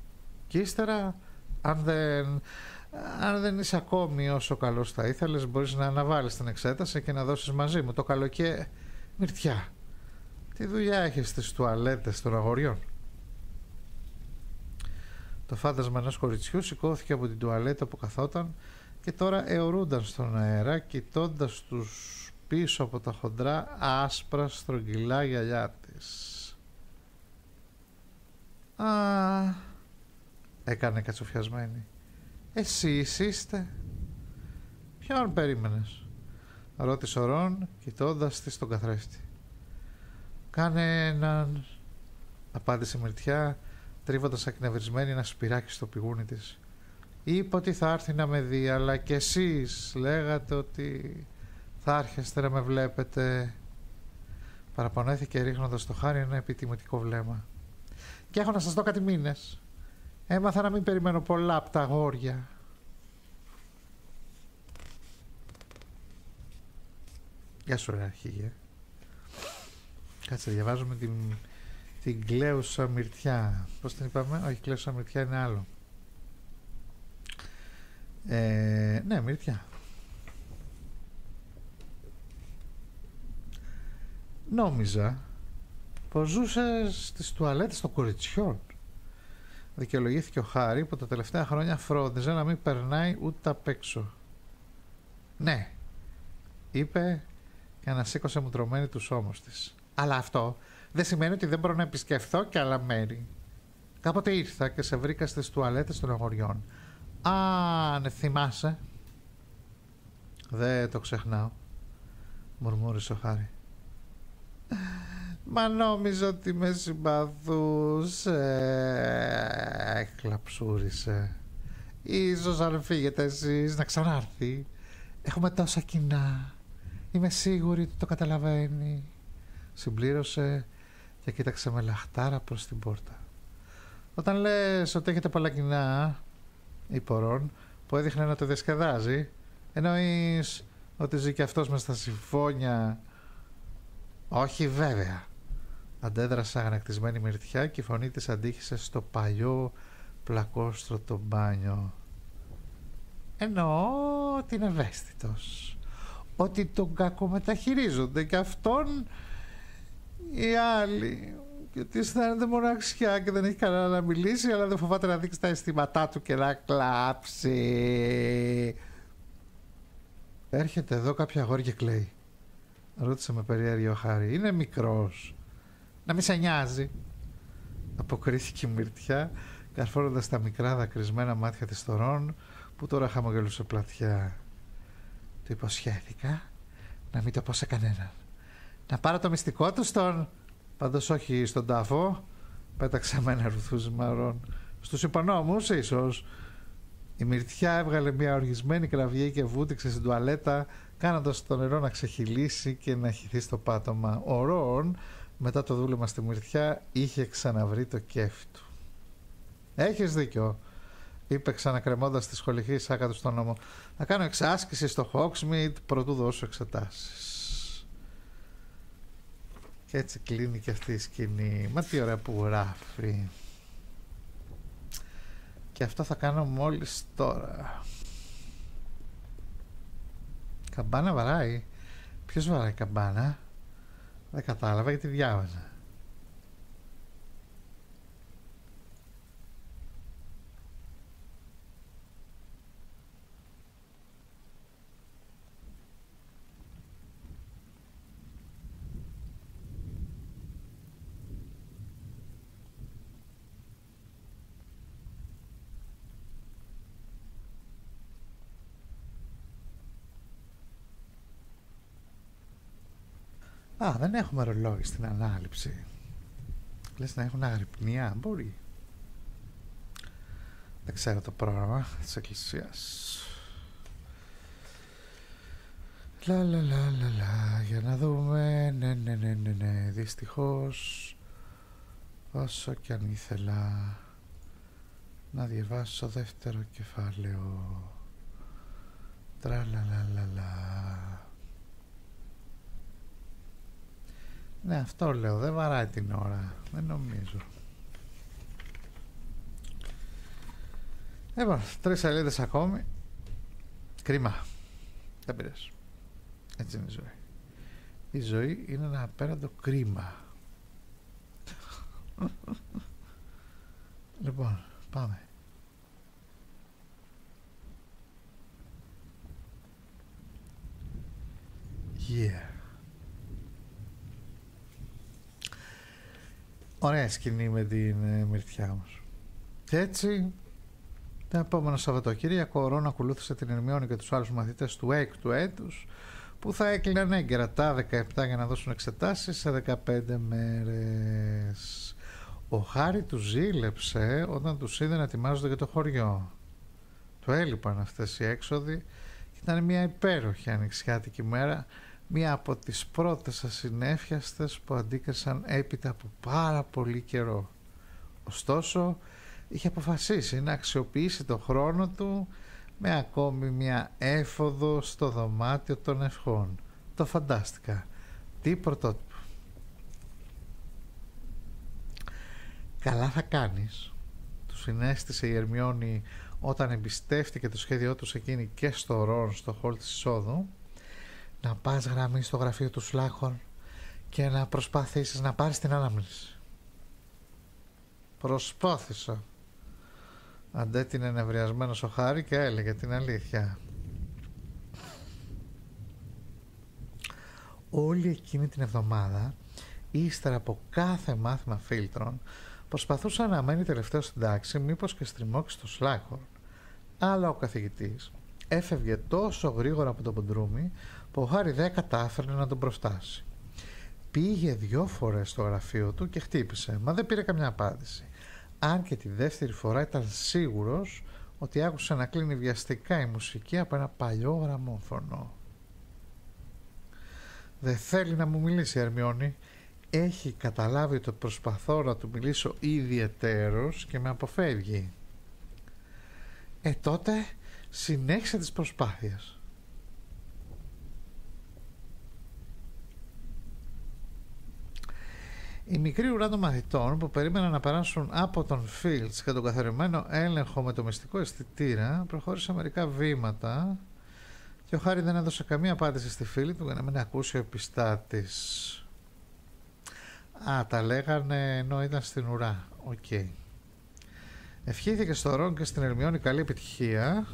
Και ύστερα, αν δεν, αν δεν είσαι ακόμη όσο καλός θα ήθελες, μπορείς να αναβάλεις την εξέταση και να δώσεις μαζί μου το καλοκαίρι. Μυρτιά, τι δουλειά έχεις στις τουαλέτες των αγοριών; Το φάντασμα ενός κοριτσιού σηκώθηκε από την τουαλέτα που καθόταν και τώρα αιωρούνταν στον αέρα κοιτώντας τους πίσω από τα χοντρά άσπρα στρογγυλά γυαλιά της. «Α...» έκανε κατσοφιασμένη. «Εσείς είστε» «Ποιον περίμενες» ρώτησε ο Ρον κοιτώντας της στον καθρέφτη. «Κάνε έναν» απάντησε Μυρτιά τρίβοντας ακνευρισμένη ένα σπυράκι στο πηγούνι της. «Είπα ότι θα έρθει να με δει, αλλά κι εσείς λέγατε ότι θα άρχεστε να με βλέπετε». Παραπονέθηκε ρίχνοντας το χάρι ένα επιτιμητικό βλέμμα. Και έχω να σας δω κάτι μήνες. Έμαθα να μην περιμένω πολλά από τα αγόρια. Γεια σου ρε αρχηγέ. Κάτσε διαβάζουμε την, την κλαίουσα μυρτιά. Πώς την είπαμε; Όχι, κλαίουσα μυρτιά είναι άλλο. Ε, ναι, μυρτιά. Νόμιζα πως ζούσες στις τουαλέτες των κοριτσιών. Δικαιολογήθηκε ο Χάρη που τα τελευταία χρόνια φρόντιζε να μην περνάει ούτε απ' έξω. Ναι, είπε και ανασήκωσε μου τρωμένη τους ώμους της. Αλλά αυτό δεν σημαίνει ότι δεν μπορώ να επισκεφθώ και άλλα μέρη. Κάποτε ήρθα και σε βρήκα στις τουαλέτες των αγοριών. Α, ναι, θυμάσαι. Δεν το ξεχνάω, μουρμούρισε ο Χάρη. Μα νόμιζα ότι με συμπαθούσε. Έκλαψούρισε. Ίσως αν φύγετε εσείς να ξανάρθει. Έχουμε τόσα κοινά. Είμαι σίγουρη ότι το καταλαβαίνει. Συμπλήρωσε και κοίταξε με λαχτάρα προς την πόρτα. Όταν λες ότι έχετε πολλά κοινά, υπορών, που έδειχνε να το διασκεδάζει, εννοείς ότι ζει και αυτός μες στα συμφώνια; Όχι βέβαια αντέδρασε αγανακτισμένη μυρτιά και η φωνή της αντίχησε στο παλιό πλακόστρωτο μπάνιο. Εννοώ ότι είναι ευαίσθητος. Ότι τον κακομεταχειρίζονται και αυτόν οι άλλοι. Και ότι αισθάνεται μοναξιά και δεν έχει κανένα να μιλήσει, αλλά δεν φοβάται να δείξει τα αισθήματά του και να κλάψει. Έρχεται εδώ κάποια αγόρια και κλαίει. Ρώτησε με περιέργεια ο Χάρη. Είναι μικρός. Να μην σε νοιάζει. Αποκρίθηκε η Μυρτιά, καρφώνοντας τα μικρά δακρυσμένα μάτια της Θωρών, που τώρα χαμογελούσε πλατιά. Του υποσχέθηκα να μην το πω σε κανέναν. Να πάρω το μυστικό του στον. Πάντως όχι στον τάφο. Πέταξα με ένα ρουθούσμα Στους υπονόμους, ίσως. Η Μυρτιά έβγαλε μια οργισμένη κραυγή και βούτυξε στην τουαλέτα, κάνοντας το νερό να ξεχυλήσει και να χυθεί στο πάτωμα. Ο Ρον μετά το δούλεμα στη Μυρτιά είχε ξαναβρει το κέφι του. Έχεις δίκιο, είπε ξανακρεμώντας τη σχολική σάκα του στον νόμο. Θα κάνω εξάσκηση στο Hogsmeade πρωτού δώσω εξετάσεις. Και έτσι κλείνει και αυτή η σκηνή. Μα τι ωραία που γράφει. Και αυτό θα κάνω μόλις τώρα. Καμπάνα βαράει. Ποιος βαράει καμπάνα; Δεν κατάλαβα γιατί διάβαζα. Α, δεν έχουμε ρολόι στην ανάληψη. Λες να έχουν αγρυπνία, μπορεί. Δεν ξέρω το πρόγραμμα της εκκλησίας. Λα λα λα λα λα, για να δούμε, ναι ναι ναι ναι ναι, δυστυχώς όσο κι αν ήθελα να διαβάσω δεύτερο κεφάλαιο. Τρα λα λα λα λα. Ναι, αυτό λέω. Δεν βαράει την ώρα. Δεν νομίζω. Λοιπόν, τρεις σελίδες ακόμη. Κρίμα. Δεν πειράζει. Έτσι είναι η ζωή. Η ζωή είναι ένα απέραντο κρίμα. λοιπόν, πάμε. Yeah. Ωραία σκηνή με την ε, Μυρτιά όμως. Και έτσι, το επόμενο Σαββατοκύριακο ο Ρόν ακολούθησε την Ερμιόνη και τους άλλους μαθητές του έκτου έτους που θα έκλειναν έγκαιρα τα 17 για να δώσουν εξετάσεις σε 15 μέρες. Ο Χάρη τους ζήλεψε όταν τους είδε να ετοιμάζονται για το χωριό. Του έλειπαν αυτές οι έξοδοι και ήταν μια υπέροχη ανοιξιάτικη μέρα μία από τις πρώτες ασυνέφιαστες που αντίκρισαν έπειτα από πάρα πολύ καιρό. Ωστόσο, είχε αποφασίσει να αξιοποιήσει το χρόνο του με ακόμη μια έφοδο στο δωμάτιο των ευχών. Το φαντάστηκα. Τι πρωτότυπο. Καλά θα κάνεις. Του συνέστησε η Ερμιόνη όταν εμπιστεύτηκε το σχέδιό του εκείνη και στο Ρον στο χώρο της εισόδου να πας γραμμή στο γραφείο του Σλάχων και να προσπαθήσεις να πάρεις την ανάμνηση. Προσπάθησα. Αντέτεινε νευριασμένος ο Χάρη και έλεγε την αλήθεια. Όλη εκείνη την εβδομάδα, ύστερα από κάθε μάθημα φίλτρων, προσπαθούσα να μένει τελευταίο στην τάξη μήπως και στριμώξεις το Σλάχορ. Αλλά ο καθηγητής έφευγε τόσο γρήγορα από το ποντρούμι που ο Χάρη δεν κατάφερε να τον προφτάσει. Πήγε δυο φορές στο γραφείο του και χτύπησε, μα δεν πήρε καμιά απάντηση. Αν και τη δεύτερη φορά ήταν σίγουρος ότι άκουσε να κλείνει βιαστικά η μουσική από ένα παλιό γραμμόφωνο. Δεν θέλει να μου μιλήσει η Ερμιόνη. Έχει καταλάβει ότι προσπαθώ να του μιλήσω ιδιαιτέρως και με αποφεύγει. Ε τότε συνέχισε τις προσπάθειες. Οι μικροί ουρά των μαθητών που περίμεναν να περάσουν από τον Fields και τον καθαριμένο έλεγχο με το μυστικό αισθητήρα προχώρησαν μερικά βήματα και ο Χάρι δεν έδωσε καμία απάντηση στη φίλη του για να μην ακούσει ο επιστάτης. Α, τα λέγανε ενώ ήταν στην ουρά. OK. Okay. Ευχήθηκε στο Ρον και στην Ερμιόνη καλή επιτυχία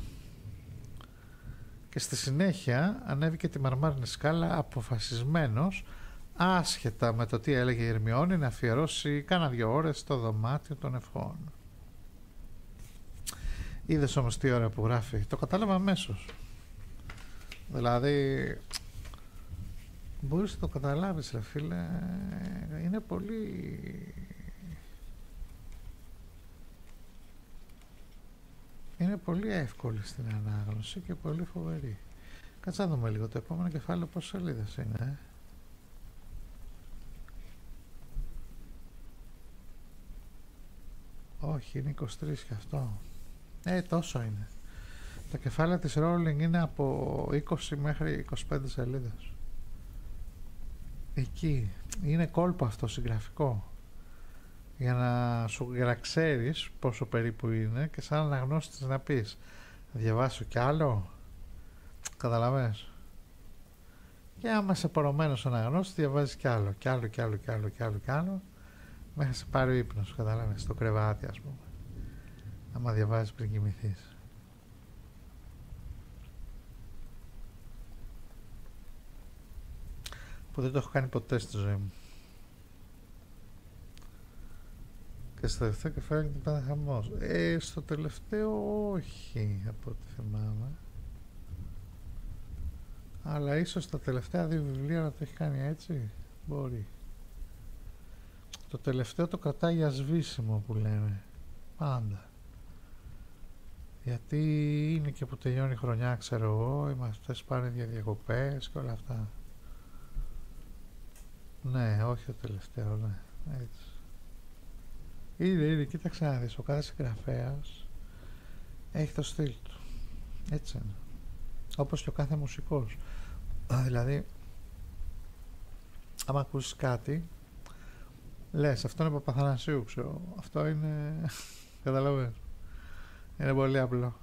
και στη συνέχεια ανέβηκε τη μαρμάρινη σκάλα αποφασισμένος άσχετα με το τι έλεγε η Ερμιόνη να αφιερώσει κάνα δυο ώρες στο δωμάτιο των ευχών. Είδες όμως τι ώρα που γράφει. Το κατάλαβα αμέσως. Δηλαδή, μπορείς να το καταλάβεις ρε φίλε, είναι πολύ... Είναι πολύ εύκολη στην ανάγνωση και πολύ φοβερή. Κάτσε να δούμε λίγο το επόμενο κεφάλαιο πόσες σελίδες είναι. Ε; Όχι, είναι 23 και αυτό. Ε, τόσο είναι. Τα κεφάλαια της Rowling είναι από 20 μέχρι 25 σελίδες. Εκεί. Είναι κόλπο αυτό συγγραφικό. Για να σου για να ξέρεις πόσο περίπου είναι και σαν αναγνώστης να πεις διαβάσω κι άλλο. Καταλαβες. Και άμα είσαι πορωμένος αναγνώστης διαβάζεις κι άλλο, κι άλλο, κι άλλο, κι άλλο, κι άλλο, κι άλλο Μέχρι σε πάρει ο ύπνος, καταλάβεις, στο κρεβάτι ας πούμε. Άμα διαβάζεις πριν κοιμηθείς. Που δεν το έχω κάνει ποτέ στη ζωή μου. Και στο τελευταίο κεφάλαιο και πάντα χαμός. Ε, στο τελευταίο όχι, από ό,τι θυμάμαι. Αλλά ίσως τα τελευταία δύο βιβλία να το έχει κάνει έτσι. Μπορεί. Το τελευταίο το κρατάει για σβήσιμο που λέμε. Πάντα. Γιατί είναι και που τελειώνει η χρονιά, ξέρω εγώ, είμαστε πάνε για διακοπές και όλα αυτά. Ναι, όχι το τελευταίο, ναι. Έτσι. Ήδη, ήδη, κοίταξε να δεις, ο κάθε συγγραφέας έχει το στυλ του. Έτσι είναι. Όπως και ο κάθε μουσικός. Δηλαδή, άμα ακούσεις κάτι λες αυτό είναι Παπαθανασίου ξέρω αυτό είναι καταλαβαίνεις είναι πολύ απλό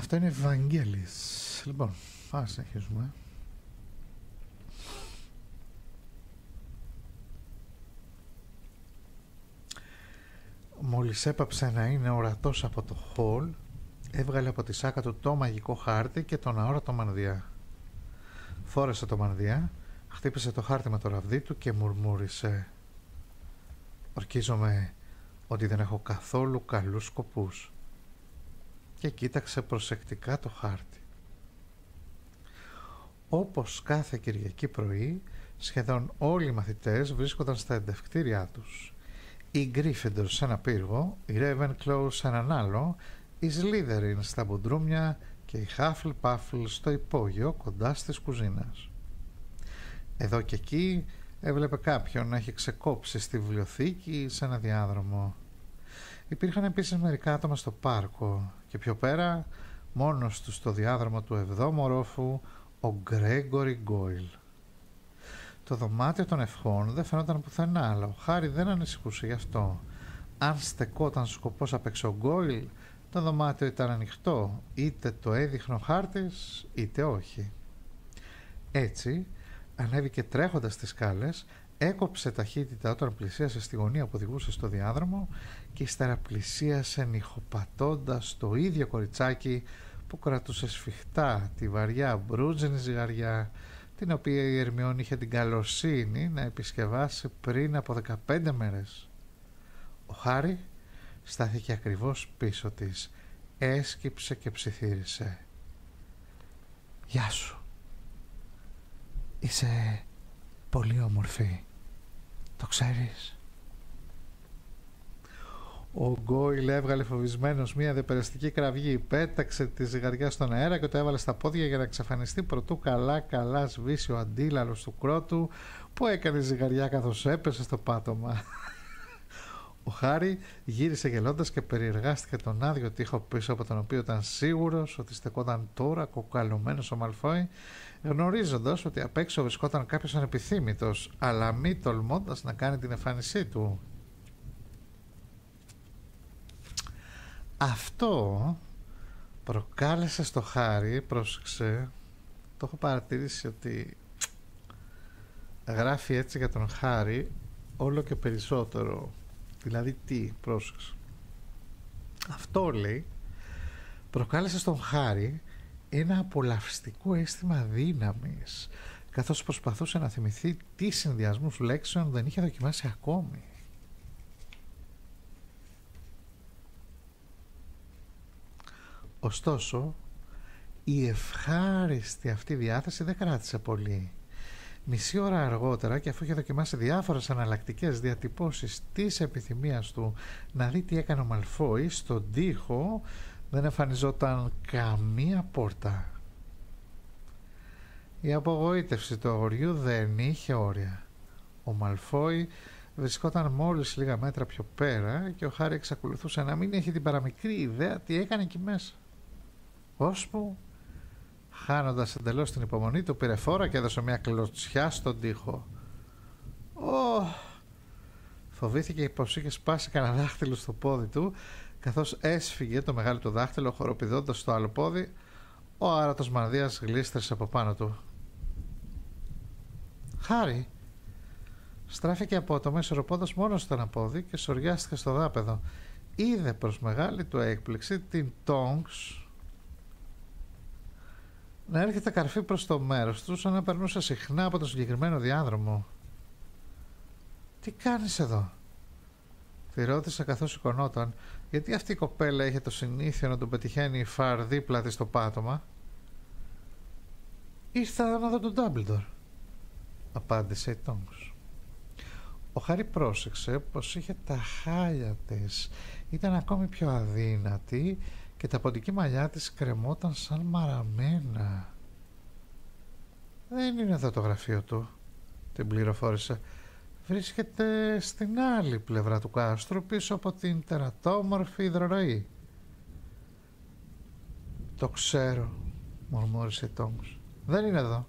Αυτό είναι Ευαγγέλης. Λοιπόν, ας συνεχίσουμε. Μόλις έπαψε να είναι ορατός από το χολ, έβγαλε από τη σάκα του το μαγικό χάρτη και τον αόρατο μανδύα. Φόρεσε το μανδύα, χτύπησε το χάρτη με το ραβδί του και μουρμούρισε. Ορκίζομαι ότι δεν έχω καθόλου καλούς σκοπούς και κοίταξε προσεκτικά το χάρτη. Όπως κάθε Κυριακή πρωί, σχεδόν όλοι οι μαθητές βρίσκονταν στα εντευκτήριά τους. Η Γκρίφεντορ σε ένα πύργο, η Ravenclaw σε έναν άλλο, η Σλίδεριν στα μπουντρούμια και η Χάφλ Πάφλ στο υπόγειο κοντά στις κουζίνας. Εδώ και εκεί έβλεπε κάποιον να έχει ξεκόψει στη βιβλιοθήκη σε ένα διάδρομο. Υπήρχαν επίσης μερικά άτομα στο πάρκο και πιο πέρα μόνος τους στο διάδρομο του εβδόμου ορόφου ο Γκρέγκορι Γκόιλ. Το δωμάτιο των ευχών δεν φαινόταν πουθενά, αλλά ο Χάρη δεν ανησυχούσε γι' αυτό. Αν στεκόταν σκοπός απ' έξω Γκόιλ, το δωμάτιο ήταν ανοιχτό, είτε το έδειχνε ο χάρτης, είτε όχι. Έτσι, ανέβηκε τρέχοντας τις σκάλες, έκοψε ταχύτητα όταν πλησίασε στη γωνία που οδηγούσε στο διάδρομο και ύστερα πλησίασε νυχοπατώντας το ίδιο κοριτσάκι που κρατούσε σφιχτά τη βαριά μπρούτζινη ζυγαριά την οποία η Ερμιόν είχε την καλοσύνη να επισκευάσει πριν από 15 μέρες. Ο Χάρη στάθηκε ακριβώς πίσω της, έσκυψε και ψιθύρισε. «Γεια σου. Είσαι πολύ όμορφη. Το ξέρεις». Ο Γκόιλ έβγαλε φοβισμένος μία δεπεραστική κραυγή. Πέταξε τη ζυγαριά στον αέρα και το έβαλε στα πόδια για να εξαφανιστεί πρωτού καλά-καλά σβήσει ο αντίλαλος του κρότου που έκανε ζυγαριά καθώς έπεσε στο πάτωμα. Ο Χάρη γύρισε γελώντας και περιεργάστηκε τον άδειο τοίχο πίσω από τον οποίο ήταν σίγουρος ότι στεκόταν τώρα κοκαλωμένος ο Μαλφόη, γνωρίζοντας ότι απ' έξω βρισκόταν κάποιος ανεπιθύμητος, αλλά μη τολμώντας να κάνει την εμφάνισή του. Αυτό προκάλεσε στο Χάρη, πρόσεξε, το έχω παρατηρήσει ότι γράφει έτσι για τον Χάρη όλο και περισσότερο. Δηλαδή τι, πρόσεξε. Αυτό λέει, προκάλεσε στον Χάρη ένα απολαυστικό αίσθημα δύναμης καθώς προσπαθούσε να θυμηθεί τι συνδυασμούς λέξεων δεν είχε δοκιμάσει ακόμη. Ωστόσο, η ευχάριστη αυτή διάθεση δεν κράτησε πολύ. Μισή ώρα αργότερα και αφού είχε δοκιμάσει διάφορες αναλλακτικές διατυπώσεις της επιθυμίας του να δει τι έκανε ο Μαλφόη στον τοίχο δεν εμφανιζόταν καμία πόρτα. Η απογοήτευση του αγοριού δεν είχε όρια. Ο Μαλφόη βρισκόταν μόλις λίγα μέτρα πιο πέρα και ο Χάρη εξακολουθούσε να μην έχει την παραμικρή ιδέα τι έκανε εκεί μέσα ώσπου χάνοντας εντελώς την υπομονή του πήρε φόρα και έδωσε μια κλωτσιά στον τοίχο. Ω! Φοβήθηκε πως είχε σπάσει κανένα δάχτυλο στο πόδι του καθώς έσφυγε το μεγάλο του δάχτυλο χοροπηδώντας το άλλο πόδι ο άρατος μανδύας γλίστρησε από πάνω του. Χάρη! Στράφηκε απότομα ισορροπώντας μόνος στο ένα πόδι και σοριάστηκε στο δάπεδο. Είδε προς μεγάλη του έκπληξη την Τόγκς να έρχεται καρφί προς το μέρος τους σαν να περνούσε συχνά από το συγκεκριμένο διάδρομο. «Τι κάνεις εδώ» Τη ρώτησα καθώς σηκωνόταν γιατί αυτή η κοπέλα είχε το συνήθειο να τον πετυχαίνει η φαρ δίπλα της στο πάτωμα; «Ήρθα να δω τον Ντάμπλντορ» απάντησε η Τόγκος. Ο Χάρη πρόσεξε πως είχε τα χάλια της. Ήταν ακόμη πιο αδύνατη και τα ποντική μαλλιά της κρεμόταν σαν μαραμένα. «Δεν είναι εδώ το γραφείο του», την πληροφόρησε. βρίσκεται στην άλλη πλευρά του κάστρου πίσω από την τερατόμορφη υδροροή. Το ξέρω, μουρμούρισε Τόμς. Δεν είναι εδώ.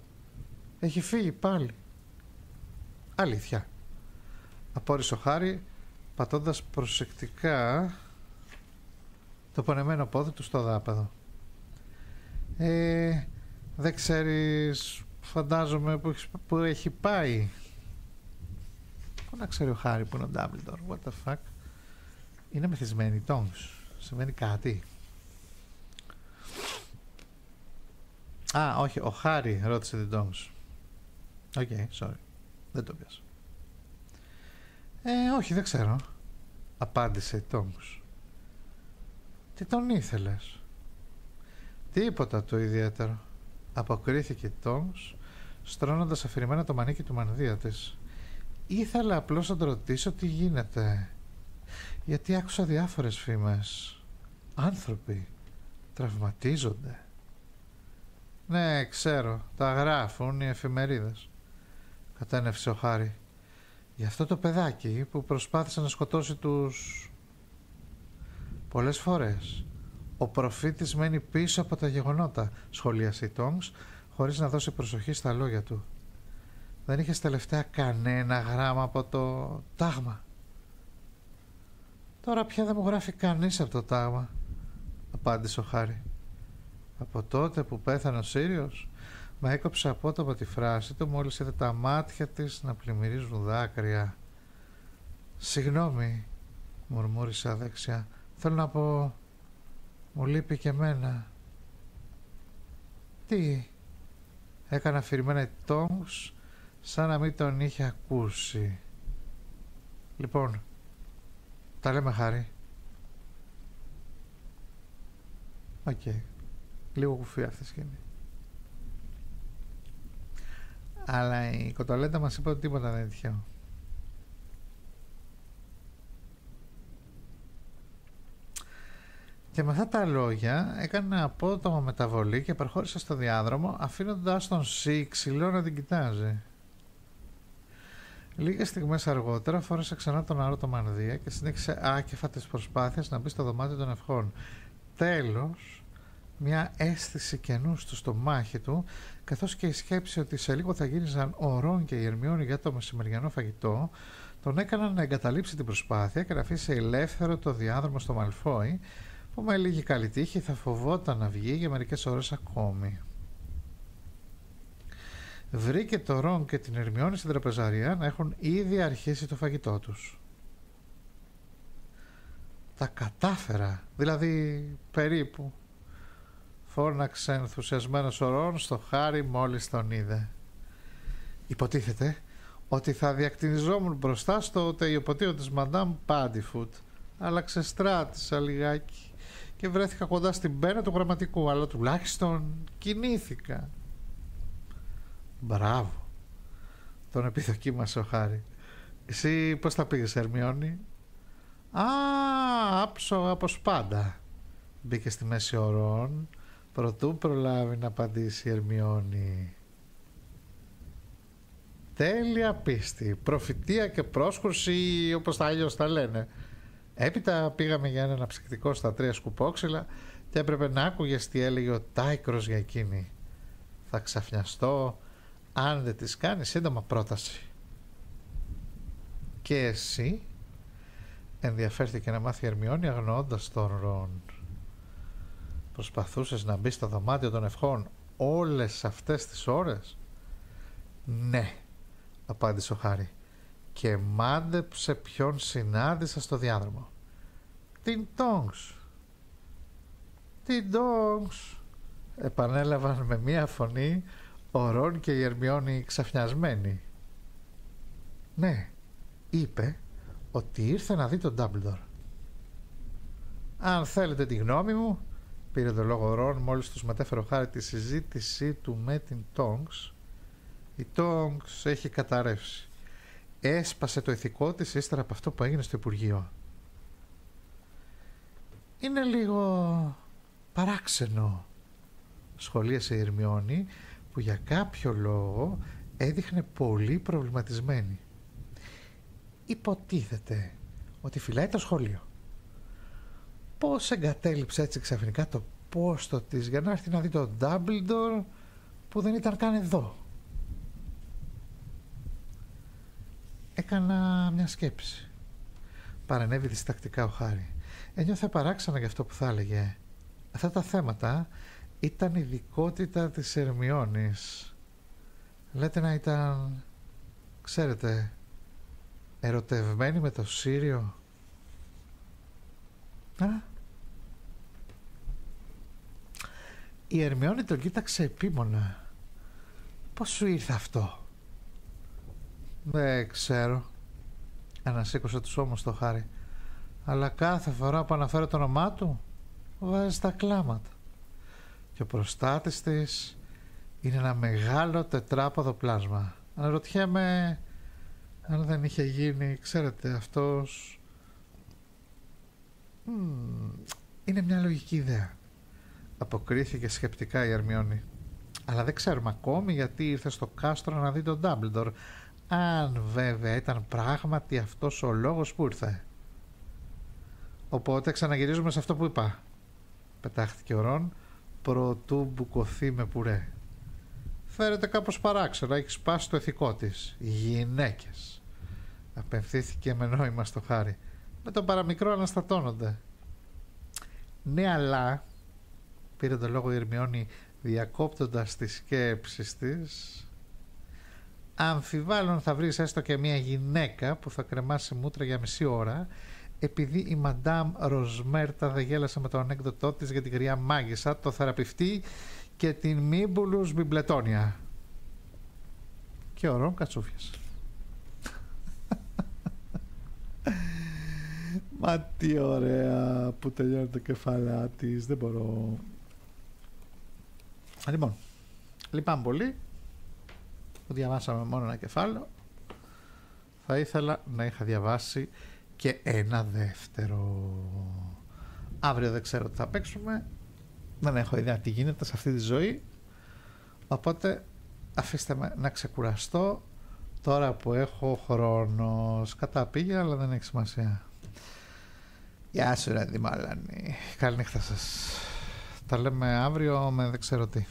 Έχει φύγει πάλι. Αλήθεια. Απόρρισε ο Χάρη πατώντας προσεκτικά το πονεμένο πόδι του στο δάπεδο. Ε, δεν ξέρεις, φαντάζομαι, που έχει, που έχει πάει. Πού να ξέρει ο Χάρι που είναι ο Ντάμπλντορ, what the fuck; Είναι μεθυσμένη, Τονκς. Σημαίνει κάτι. Α, όχι, ο Χάρι ρώτησε την Τονκς. OK, okay, sorry. Δεν το 'πιασα. Ε, όχι, δεν ξέρω. Απάντησε η Τονκς. Τι τον ήθελες; Τίποτα το ιδιαίτερο. Αποκρίθηκε η Τόμς, στρώνοντας αφηρημένα το μανίκι του μανδύα της. Ήθελα απλώς να τον ρωτήσω τι γίνεται. Γιατί άκουσα διάφορες φήμες. Άνθρωποι τραυματίζονται. Ναι, ξέρω. Τα γράφουν οι εφημερίδες. Κατένευσε ο Χάρη. Γι' αυτό το παιδάκι που προσπάθησε να σκοτώσει τους... Πολλές φορές. Ο προφήτης μένει πίσω από τα γεγονότα, σχολίασε η Τόμς, χωρίς να δώσει προσοχή στα λόγια του. Δεν είχες τελευταία κανένα γράμμα από το τάγμα. Τώρα πια δεν μου γράφει κανείς από το τάγμα, απάντησε ο Χάρη. Από τότε που πέθανε ο Σύριος, μα έκοψε απότομα τη φράση του μόλις είδε τα μάτια της να πλημμυρίζουν δάκρυα. «Συγγνώμη», μουρμούρισε αδέξια, «θέλω να πω, μου λείπει και εμένα». «Τι» έκανε αφηρημένα η Τονκς σαν να μην τον είχε ακούσει. Λοιπόν, τα λέμε Χάρι. OK. Okay. Λίγο κουφή αυτή η σκηνή. Αλλά η κοτολέτα μας είπε ότι τίποτα δεν είναι τυχαίο. Και με αυτά τα λόγια έκανε απότομα μεταβολή και προχώρησε στο διάδρομο αφήνοντας τον Σι ξυλό να την κοιτάζει. Λίγες στιγμές αργότερα φόρεσε ξανά τον άρωτο μανδύα και συνέχισε άκεφα τις προσπάθειες να μπει στο δωμάτιο των ευχών. Τέλος, μια αίσθηση καινού στο στομάχι του, καθώς και η σκέψη ότι σε λίγο θα γύριζαν ο Ρόν και η Ερμιόνη για το μεσημεριανό φαγητό, τον έκαναν να εγκαταλείψει την προσπάθεια και να αφήσει ελεύθερο το διάδρομο στο Μαλφόη, που με λίγη καλή τύχη θα φοβόταν να βγει για μερικές ώρες ακόμη. Βρήκε το Ρόν και την Ερμιόνη στην τραπεζαρία να έχουν ήδη αρχίσει το φαγητό τους. Τα κατάφερα, δηλαδή περίπου φώναξε ενθουσιασμένος ο Ρον στο χάρι μόλις τον είδε. Υποτίθεται ότι θα διακτηνιζόμουν μπροστά στο τεϊοποτείο της Μαντάμ Πάντιφουτ αλλά ξεστράτησα λιγάκι και βρέθηκα κοντά στην πένα του γραμματικού αλλά τουλάχιστον κινήθηκα. Μπράβο. Τον επιδοκίμασε ο Χάρη. Εσύ πώς θα πήγες Ερμιόνη; Α, άψω από πάντα. Μπήκε στη μέση ο Ρον Προτού προλάβει να απαντήσει η Ερμιόνη. Τέλεια πίστη, προφητεία και πρόσχουρση όπως τα αλλιώς τα λένε. Έπειτα πήγαμε για ένα αναψυκτικό στα τρία σκουπόξυλα και έπρεπε να άκουγες τι έλεγε ο Τάικρος για εκείνη. Θα ξαφνιαστώ αν δεν της κάνεις σύντομα πρόταση. Και εσύ ενδιαφέρθηκε να μάθει η Ερμιόνη αγνοώντας τον Ρον. Προσπαθούσες να μπει στο δωμάτιο των ευχών όλες αυτές τις ώρες; Ναι, απάντησε ο Χάρη και μάντεψε ποιον συνάντησα στο διάδρομο. Την Τόγκς. Την Τόγκς. Επανέλαβαν με μία φωνή ο Ρον και η Ερμιόνη ξαφνιασμένοι. Ναι, είπε ότι ήρθε να δει τον Ντάμπλντορ. Αν θέλετε τη γνώμη μου, πήρε το λόγο Ρον μόλις τους μετέφερε ο Χάρη τη συζήτησή του με την Τόγκς η Τόγκς έχει καταρρεύσει έσπασε το ηθικό της ύστερα από αυτό που έγινε στο Υπουργείο είναι λίγο παράξενο σχολίασε η Ερμιόνη που για κάποιο λόγο έδειχνε πολύ προβληματισμένη υποτίθεται ότι φυλάει το σχολείο. Πώς εγκατέλειψε έτσι ξαφνικά το πόστο της για να έρθει να δει τον Dumbledore που δεν ήταν καν εδώ. Έκανα μια σκέψη. Παρενέβη διστακτικά ο Χάρη. Ένιωθε παράξενα για αυτό που θα έλεγε. Αυτά τα θέματα ήταν ειδικότητα της Ερμιόνης. Λέτε να ήταν, ξέρετε, ερωτευμένη με το Σύριο. Α, η Ερμιόνη τον κοίταξε επίμονα. Πώς σου ήρθε αυτό; Δεν ξέρω. Ανασήκωσε τους ώμους το χάρι. Αλλά κάθε φορά που αναφέρω το όνομά του, βάζει τα κλάματα. Και ο προστάτης της είναι ένα μεγάλο τετράποδο πλάσμα. Αναρωτιέμαι αν δεν είχε γίνει, ξέρετε, αυτός... είναι μια λογική ιδέα. Αποκρίθηκε σκεπτικά η Αρμιόνη. Αλλά δεν ξέρουμε ακόμη γιατί ήρθε στο κάστρο να δει τον Ντάμπλντορ. Αν βέβαια ήταν πράγματι αυτός ο λόγος που ήρθε. Οπότε ξαναγυρίζουμε σε αυτό που είπα. Πετάχτηκε ο Ρον προτού μπουκωθεί με πουρέ. Φέρεται κάπως παράξενα, έχει σπάσει το ηθικό της. Γυναίκες. Απευθύνθηκε με νόημα στο χάρι. Με τον παραμικρό αναστατώνονται. Ναι, αλλά πήρε το λόγο η Ερμιόνη διακόπτοντας τις σκέψεις της αμφιβάλλον θα βρεις έστω και μια γυναίκα που θα κρεμάσει μούτρα για μισή ώρα επειδή η Μαντάμ Ροσμέρτα δεν γέλασε με το ανέκδοτό της για την κρυά μάγισσα, το θεραπευτή και την Μίμπουλους Μπιμπλετόνια. Και ο Ρον Κατσούφιας. Μα τι ωραία που τελειώνει το κεφαλά της. Δεν μπορώ. Λοιπόν, λυπάμαι πολύ που διαβάσαμε μόνο ένα κεφάλαιο. Θα ήθελα να είχα διαβάσει και ένα δεύτερο. Αύριο δεν ξέρω τι θα παίξουμε. Δεν έχω ιδέα τι γίνεται σε αυτή τη ζωή. Οπότε αφήστε με να ξεκουραστώ τώρα που έχω χρόνος. Κατά πήγε, αλλά δεν έχει σημασία. Γεια σου ρε Δημάλανη. Καλή νύχτα σας. Τα λέμε αύριο με δεν ξέρω τι.